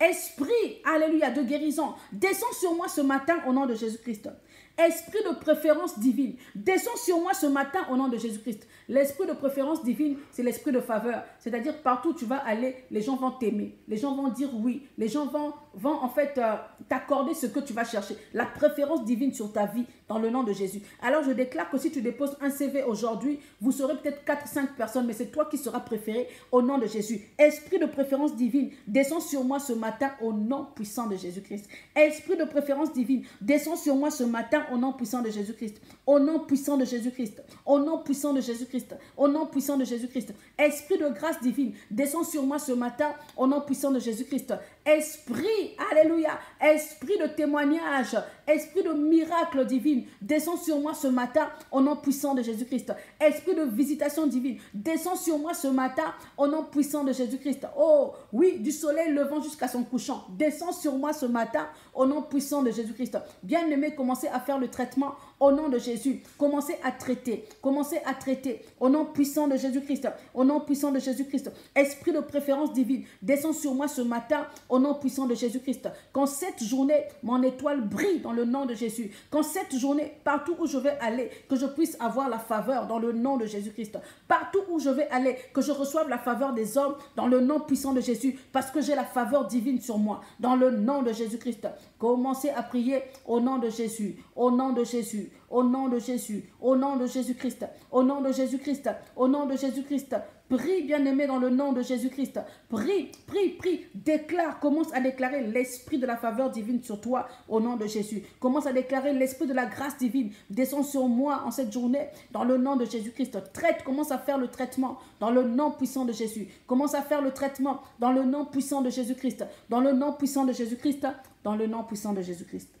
Esprit, alléluia, de guérison, descends sur moi ce matin au nom de Jésus-Christ. Esprit de préférence divine, descends sur moi ce matin au nom de Jésus-Christ. L'esprit de préférence divine, c'est l'esprit de faveur. C'est-à-dire partout où tu vas aller, les gens vont t'aimer. Les gens vont dire oui. Les gens vont, en fait euh, t'accorder ce que tu vas chercher. La préférence divine sur ta vie dans le nom de Jésus. Alors je déclare que si tu déposes un CV aujourd'hui, vous serez peut-être 4-5 personnes, mais c'est toi qui seras préféré au nom de Jésus. Esprit de préférence divine, descends sur moi ce matin au nom puissant de Jésus-Christ. Esprit de préférence divine, descends sur moi ce matin au nom puissant de Jésus-Christ. Au nom puissant de Jésus-Christ. Au nom puissant de Jésus-Christ. Au nom puissant de Jésus-Christ. Esprit de grâce divine, descends sur moi ce matin au nom puissant de Jésus-Christ. Esprit, alléluia, esprit de témoignage, esprit de miracle divine, descends sur moi ce matin au nom puissant de Jésus-Christ. Esprit de visitation divine, descends sur moi ce matin au nom puissant de Jésus-Christ. Oh, oui, du soleil levant jusqu'à son couchant, descends sur moi ce matin au nom puissant de Jésus-Christ. Bien-aimé, commencez à faire le traitement au nom de Jésus. Commencez à traiter, commencez à traiter au nom puissant de Jésus-Christ. Au nom puissant de Jésus-Christ. Esprit de préférence divine, descends sur moi ce matin au nom puissant de Jésus-Christ. Quand cette journée, mon étoile brille dans le nom de Jésus. Quand cette journée, partout où je vais aller, que je puisse avoir la faveur dans le nom de Jésus-Christ. Partout où je vais aller, que je reçoive la faveur des hommes dans le nom puissant de Jésus, parce que j'ai la faveur divine sur moi, dans le nom de Jésus-Christ. Commencez à prier au nom de Jésus, au nom de Jésus, au nom de Jésus, au nom de Jésus-Christ, au nom de Jésus-Christ, au nom de Jésus-Christ. Prie, bien-aimé, dans le nom de Jésus-Christ. Prie, prie, prie. Déclare, commence à déclarer l'esprit de la faveur divine sur toi au nom de Jésus. Commence à déclarer l'esprit de la grâce divine. Descends sur moi en cette journée dans le nom de Jésus-Christ. Traite, commence à faire le traitement dans le nom puissant de Jésus. Commence à faire le traitement dans le nom puissant de Jésus-Christ. Dans le nom puissant de Jésus-Christ. Dans le nom puissant de Jésus-Christ.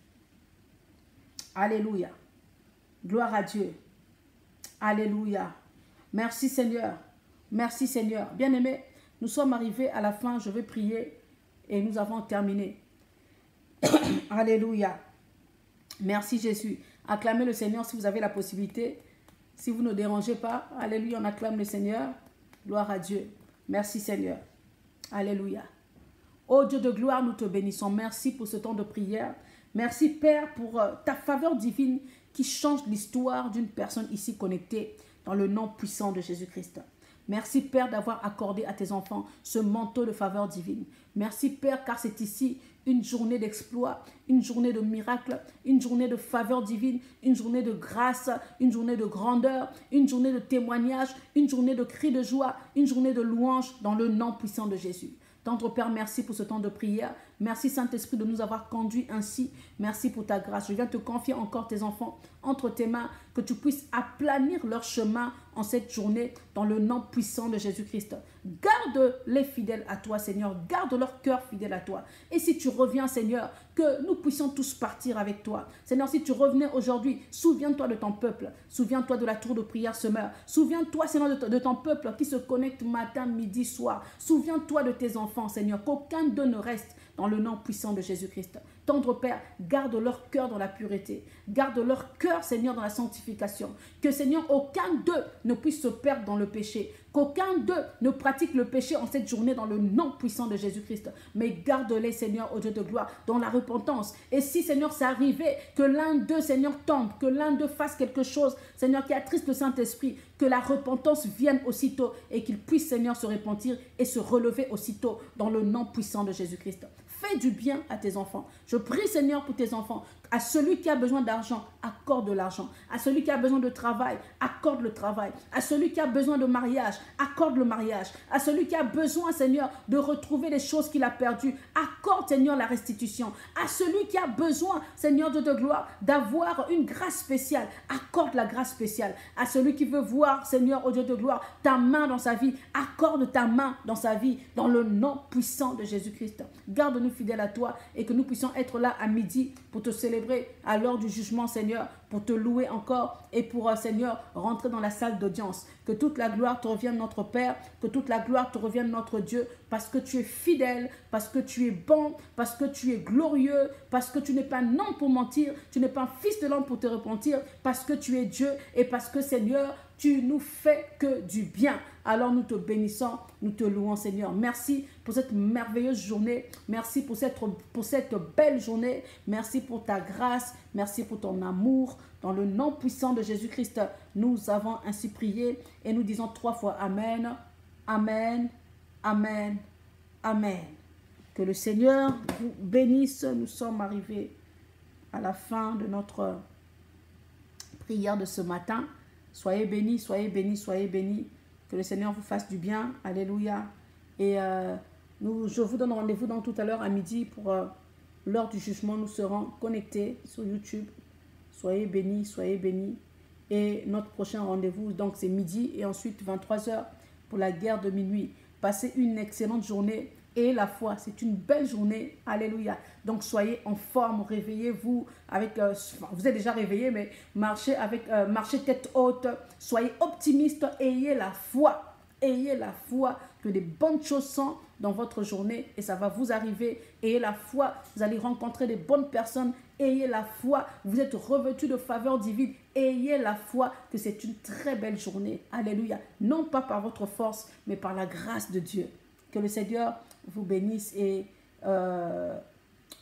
Alléluia. Gloire à Dieu. Alléluia. Merci Seigneur. Merci Seigneur. Bien-aimés, nous sommes arrivés à la fin. Je vais prier et nous avons terminé. Alléluia. Merci Jésus. Acclamez le Seigneur si vous avez la possibilité. Si vous ne dérangez pas, Alléluia, on acclame le Seigneur. Gloire à Dieu. Merci Seigneur. Alléluia. Ô Dieu de gloire, nous te bénissons. Merci pour ce temps de prière. Merci Père pour euh, ta faveur divine qui change l'histoire d'une personne ici connectée dans le nom puissant de Jésus-Christ. Merci Père d'avoir accordé à tes enfants ce manteau de faveur divine. Merci Père car c'est ici une journée d'exploit, une journée de miracle, une journée de faveur divine, une journée de grâce, une journée de grandeur, une journée de témoignage, une journée de cri de joie, une journée de louange dans le nom puissant de Jésus. Tendre Père, merci pour ce temps de prière. Merci Saint-Esprit de nous avoir conduits ainsi. Merci pour ta grâce. Je viens te confier encore tes enfants entre tes mains, que tu puisses aplanir leur chemin en cette journée dans le nom puissant de Jésus-Christ. Garde les fidèles à toi, Seigneur. Garde leur cœur fidèle à toi. Et si tu reviens, Seigneur, que nous puissions tous partir avec toi. Seigneur, si tu revenais aujourd'hui, souviens-toi de ton peuple. Souviens-toi de la tour de prière semeur. Souviens-toi, Seigneur, de, ton peuple qui se connecte matin, midi, soir. Souviens-toi de tes enfants, Seigneur, qu'aucun d'eux ne reste dans le nom puissant de Jésus-Christ. Tendre Père, garde leur cœur dans la pureté. Garde leur cœur, Seigneur, dans la sanctification. Que, Seigneur, aucun d'eux ne puisse se perdre dans le péché. Qu'aucun d'eux ne pratique le péché en cette journée dans le nom puissant de Jésus-Christ. Mais garde-les, Seigneur, au Dieu de gloire, dans la repentance. Et si, Seigneur, ça arrivait que l'un d'eux, Seigneur, tombe, que l'un d'eux fasse quelque chose, Seigneur, qui attriste le Saint-Esprit, que la repentance vienne aussitôt et qu'il puisse, Seigneur, se repentir et se relever aussitôt dans le nom puissant de Jésus-Christ. Du bien à tes enfants. Je prie, Seigneur, pour tes enfants. À celui qui a besoin d'argent, accorde de l'argent. À celui qui a besoin de travail, accorde le travail. À celui qui a besoin de mariage, accorde le mariage. À celui qui a besoin, Seigneur, de retrouver les choses qu'il a perdues, accorde, Seigneur, la restitution. À celui qui a besoin, Seigneur de, de gloire, d'avoir une grâce spéciale, accorde la grâce spéciale. À celui qui veut voir, Seigneur, au Dieu de gloire, ta main dans sa vie, accorde ta main dans sa vie, dans le nom puissant de Jésus-Christ. Garde-nous fidèles à toi et que nous puissions être là à midi pour te célébrer à l'heure du jugement, Seigneur, pour te louer encore et pour, euh, Seigneur, rentrer dans la salle d'audience. Que toute la gloire te revienne, notre Père, que toute la gloire te revienne, notre Dieu, parce que tu es fidèle, parce que tu es bon, parce que tu es glorieux, parce que tu n'es pas un homme pour mentir, tu n'es pas un fils de l'homme pour te repentir, parce que tu es Dieu et parce que, Seigneur, Tu nous fais que du bien. Alors nous te bénissons, nous te louons Seigneur. Merci pour cette merveilleuse journée. Merci pour cette, belle journée. Merci pour ta grâce. Merci pour ton amour. Dans le nom puissant de Jésus-Christ, nous avons ainsi prié et nous disons trois fois Amen, Amen, Amen, Amen. Que le Seigneur vous bénisse. Nous sommes arrivés à la fin de notre prière de ce matin. Soyez bénis, soyez bénis, soyez bénis. Que le Seigneur vous fasse du bien. Alléluia. Et euh, nous, je vous donne rendez-vous dans tout à l'heure à midi pour euh, l'heure du jugement. Nous serons connectés sur YouTube. Soyez bénis, soyez bénis. Et notre prochain rendez-vous, donc c'est midi et ensuite 23h pour la guerre de minuit. Passez une excellente journée et la foi. C'est une belle journée. Alléluia. Donc soyez en forme, réveillez-vous avec euh, vous êtes déjà réveillé mais marchez avec euh, marchez tête haute, soyez optimiste, ayez la foi. Ayez la foi que des bonnes choses sont dans votre journée et ça va vous arriver. Ayez la foi, vous allez rencontrer des bonnes personnes. Ayez la foi, vous êtes revêtu de faveur divine. Ayez la foi que c'est une très belle journée. Alléluia. Non pas par votre force, mais par la grâce de Dieu. Que le Seigneur vous bénisse et euh,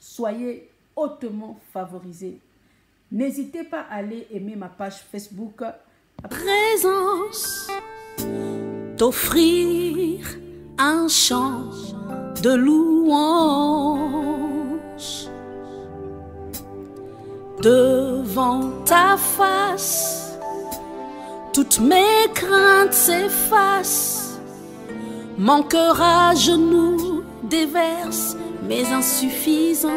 soyez hautement favorisés. N'hésitez pas à aller aimer ma page Facebook. Présence, t'offrir un chant de louange devant ta face. Toutes mes craintes s'effacent, mon cœur à genoux déverse mes insuffisances.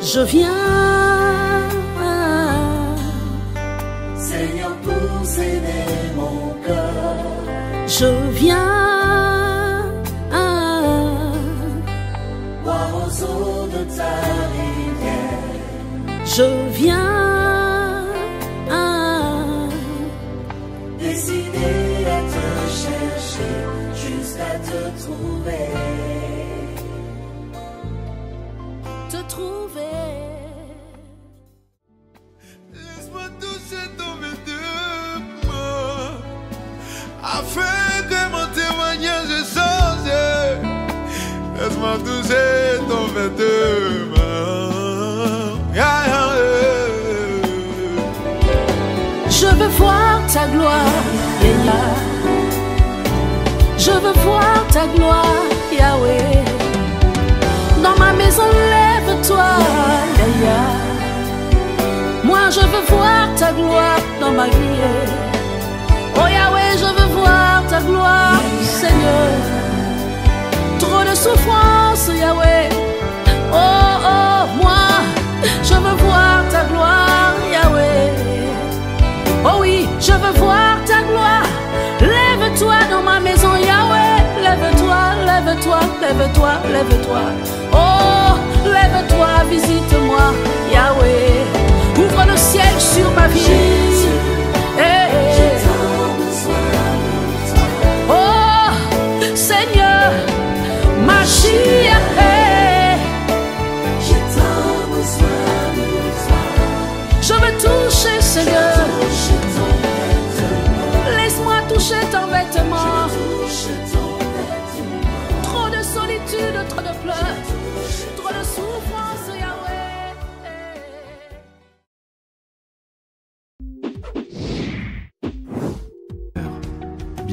Je viens, Seigneur, pour céder mon cœur. je viens, Boire aux eaux de ta rivière. je viens. Trouver. te trouver. Laisse-moi toucher ton vêtement afin que mon témoignage change. Laisse-moi toucher ton vêtement. Yeah, yeah, yeah. Je veux voir ta gloire, yeah. Je veux voir ta gloire, Yahweh. Dans ma maison, lève-toi, yeah. Moi, je veux voir ta gloire dans ma vie. Oh Yahweh, je veux voir ta gloire, Seigneur. Trop de souffrance, Yahweh. Oh, oh, moi, je veux voir ta gloire, Yahweh. Oh oui, je veux voir lève-toi, lève-toi, lève-toi. Oh, lève-toi, visite-moi, Yahweh. Ouvre le ciel sur ma vie. Eh, eh. Oh, Seigneur, ma chie. J'ai tant besoin de toi. Je veux toucher, Seigneur.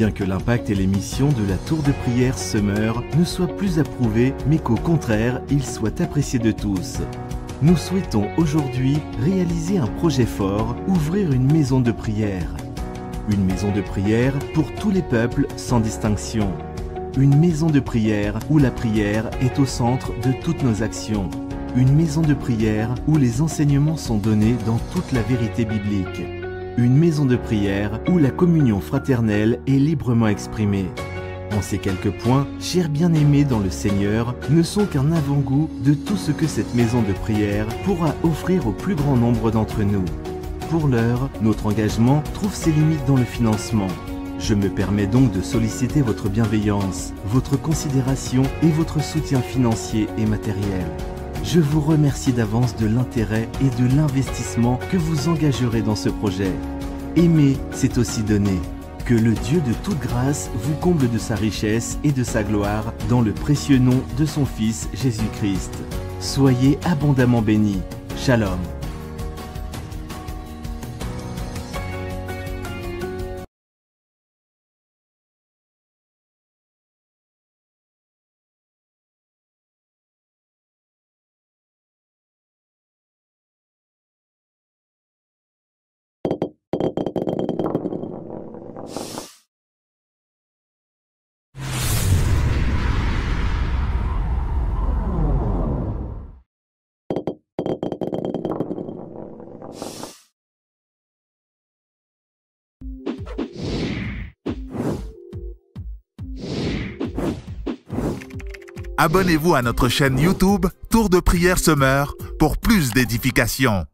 Bien que l'impact et les missions de la tour de prière Summer ne soient plus approuvés, mais qu'au contraire, ils soient appréciés de tous. Nous souhaitons aujourd'hui réaliser un projet fort, ouvrir une maison de prière. Une maison de prière pour tous les peuples sans distinction. Une maison de prière où la prière est au centre de toutes nos actions. Une maison de prière où les enseignements sont donnés dans toute la vérité biblique. Une maison de prière où la communion fraternelle est librement exprimée. En ces quelques points, chers bien-aimés dans le Seigneur, ne sont qu'un avant-goût de tout ce que cette maison de prière pourra offrir au plus grand nombre d'entre nous. Pour l'heure, notre engagement trouve ses limites dans le financement. Je me permets donc de solliciter votre bienveillance, votre considération et votre soutien financier et matériel. Je vous remercie d'avance de l'intérêt et de l'investissement que vous engagerez dans ce projet. Aimer, c'est aussi donner. Que le Dieu de toute grâce vous comble de sa richesse et de sa gloire dans le précieux nom de son Fils Jésus-Christ. Soyez abondamment bénis. Shalom. Abonnez-vous à notre chaîne YouTube Tour de prière Semeur pour plus d'édifications.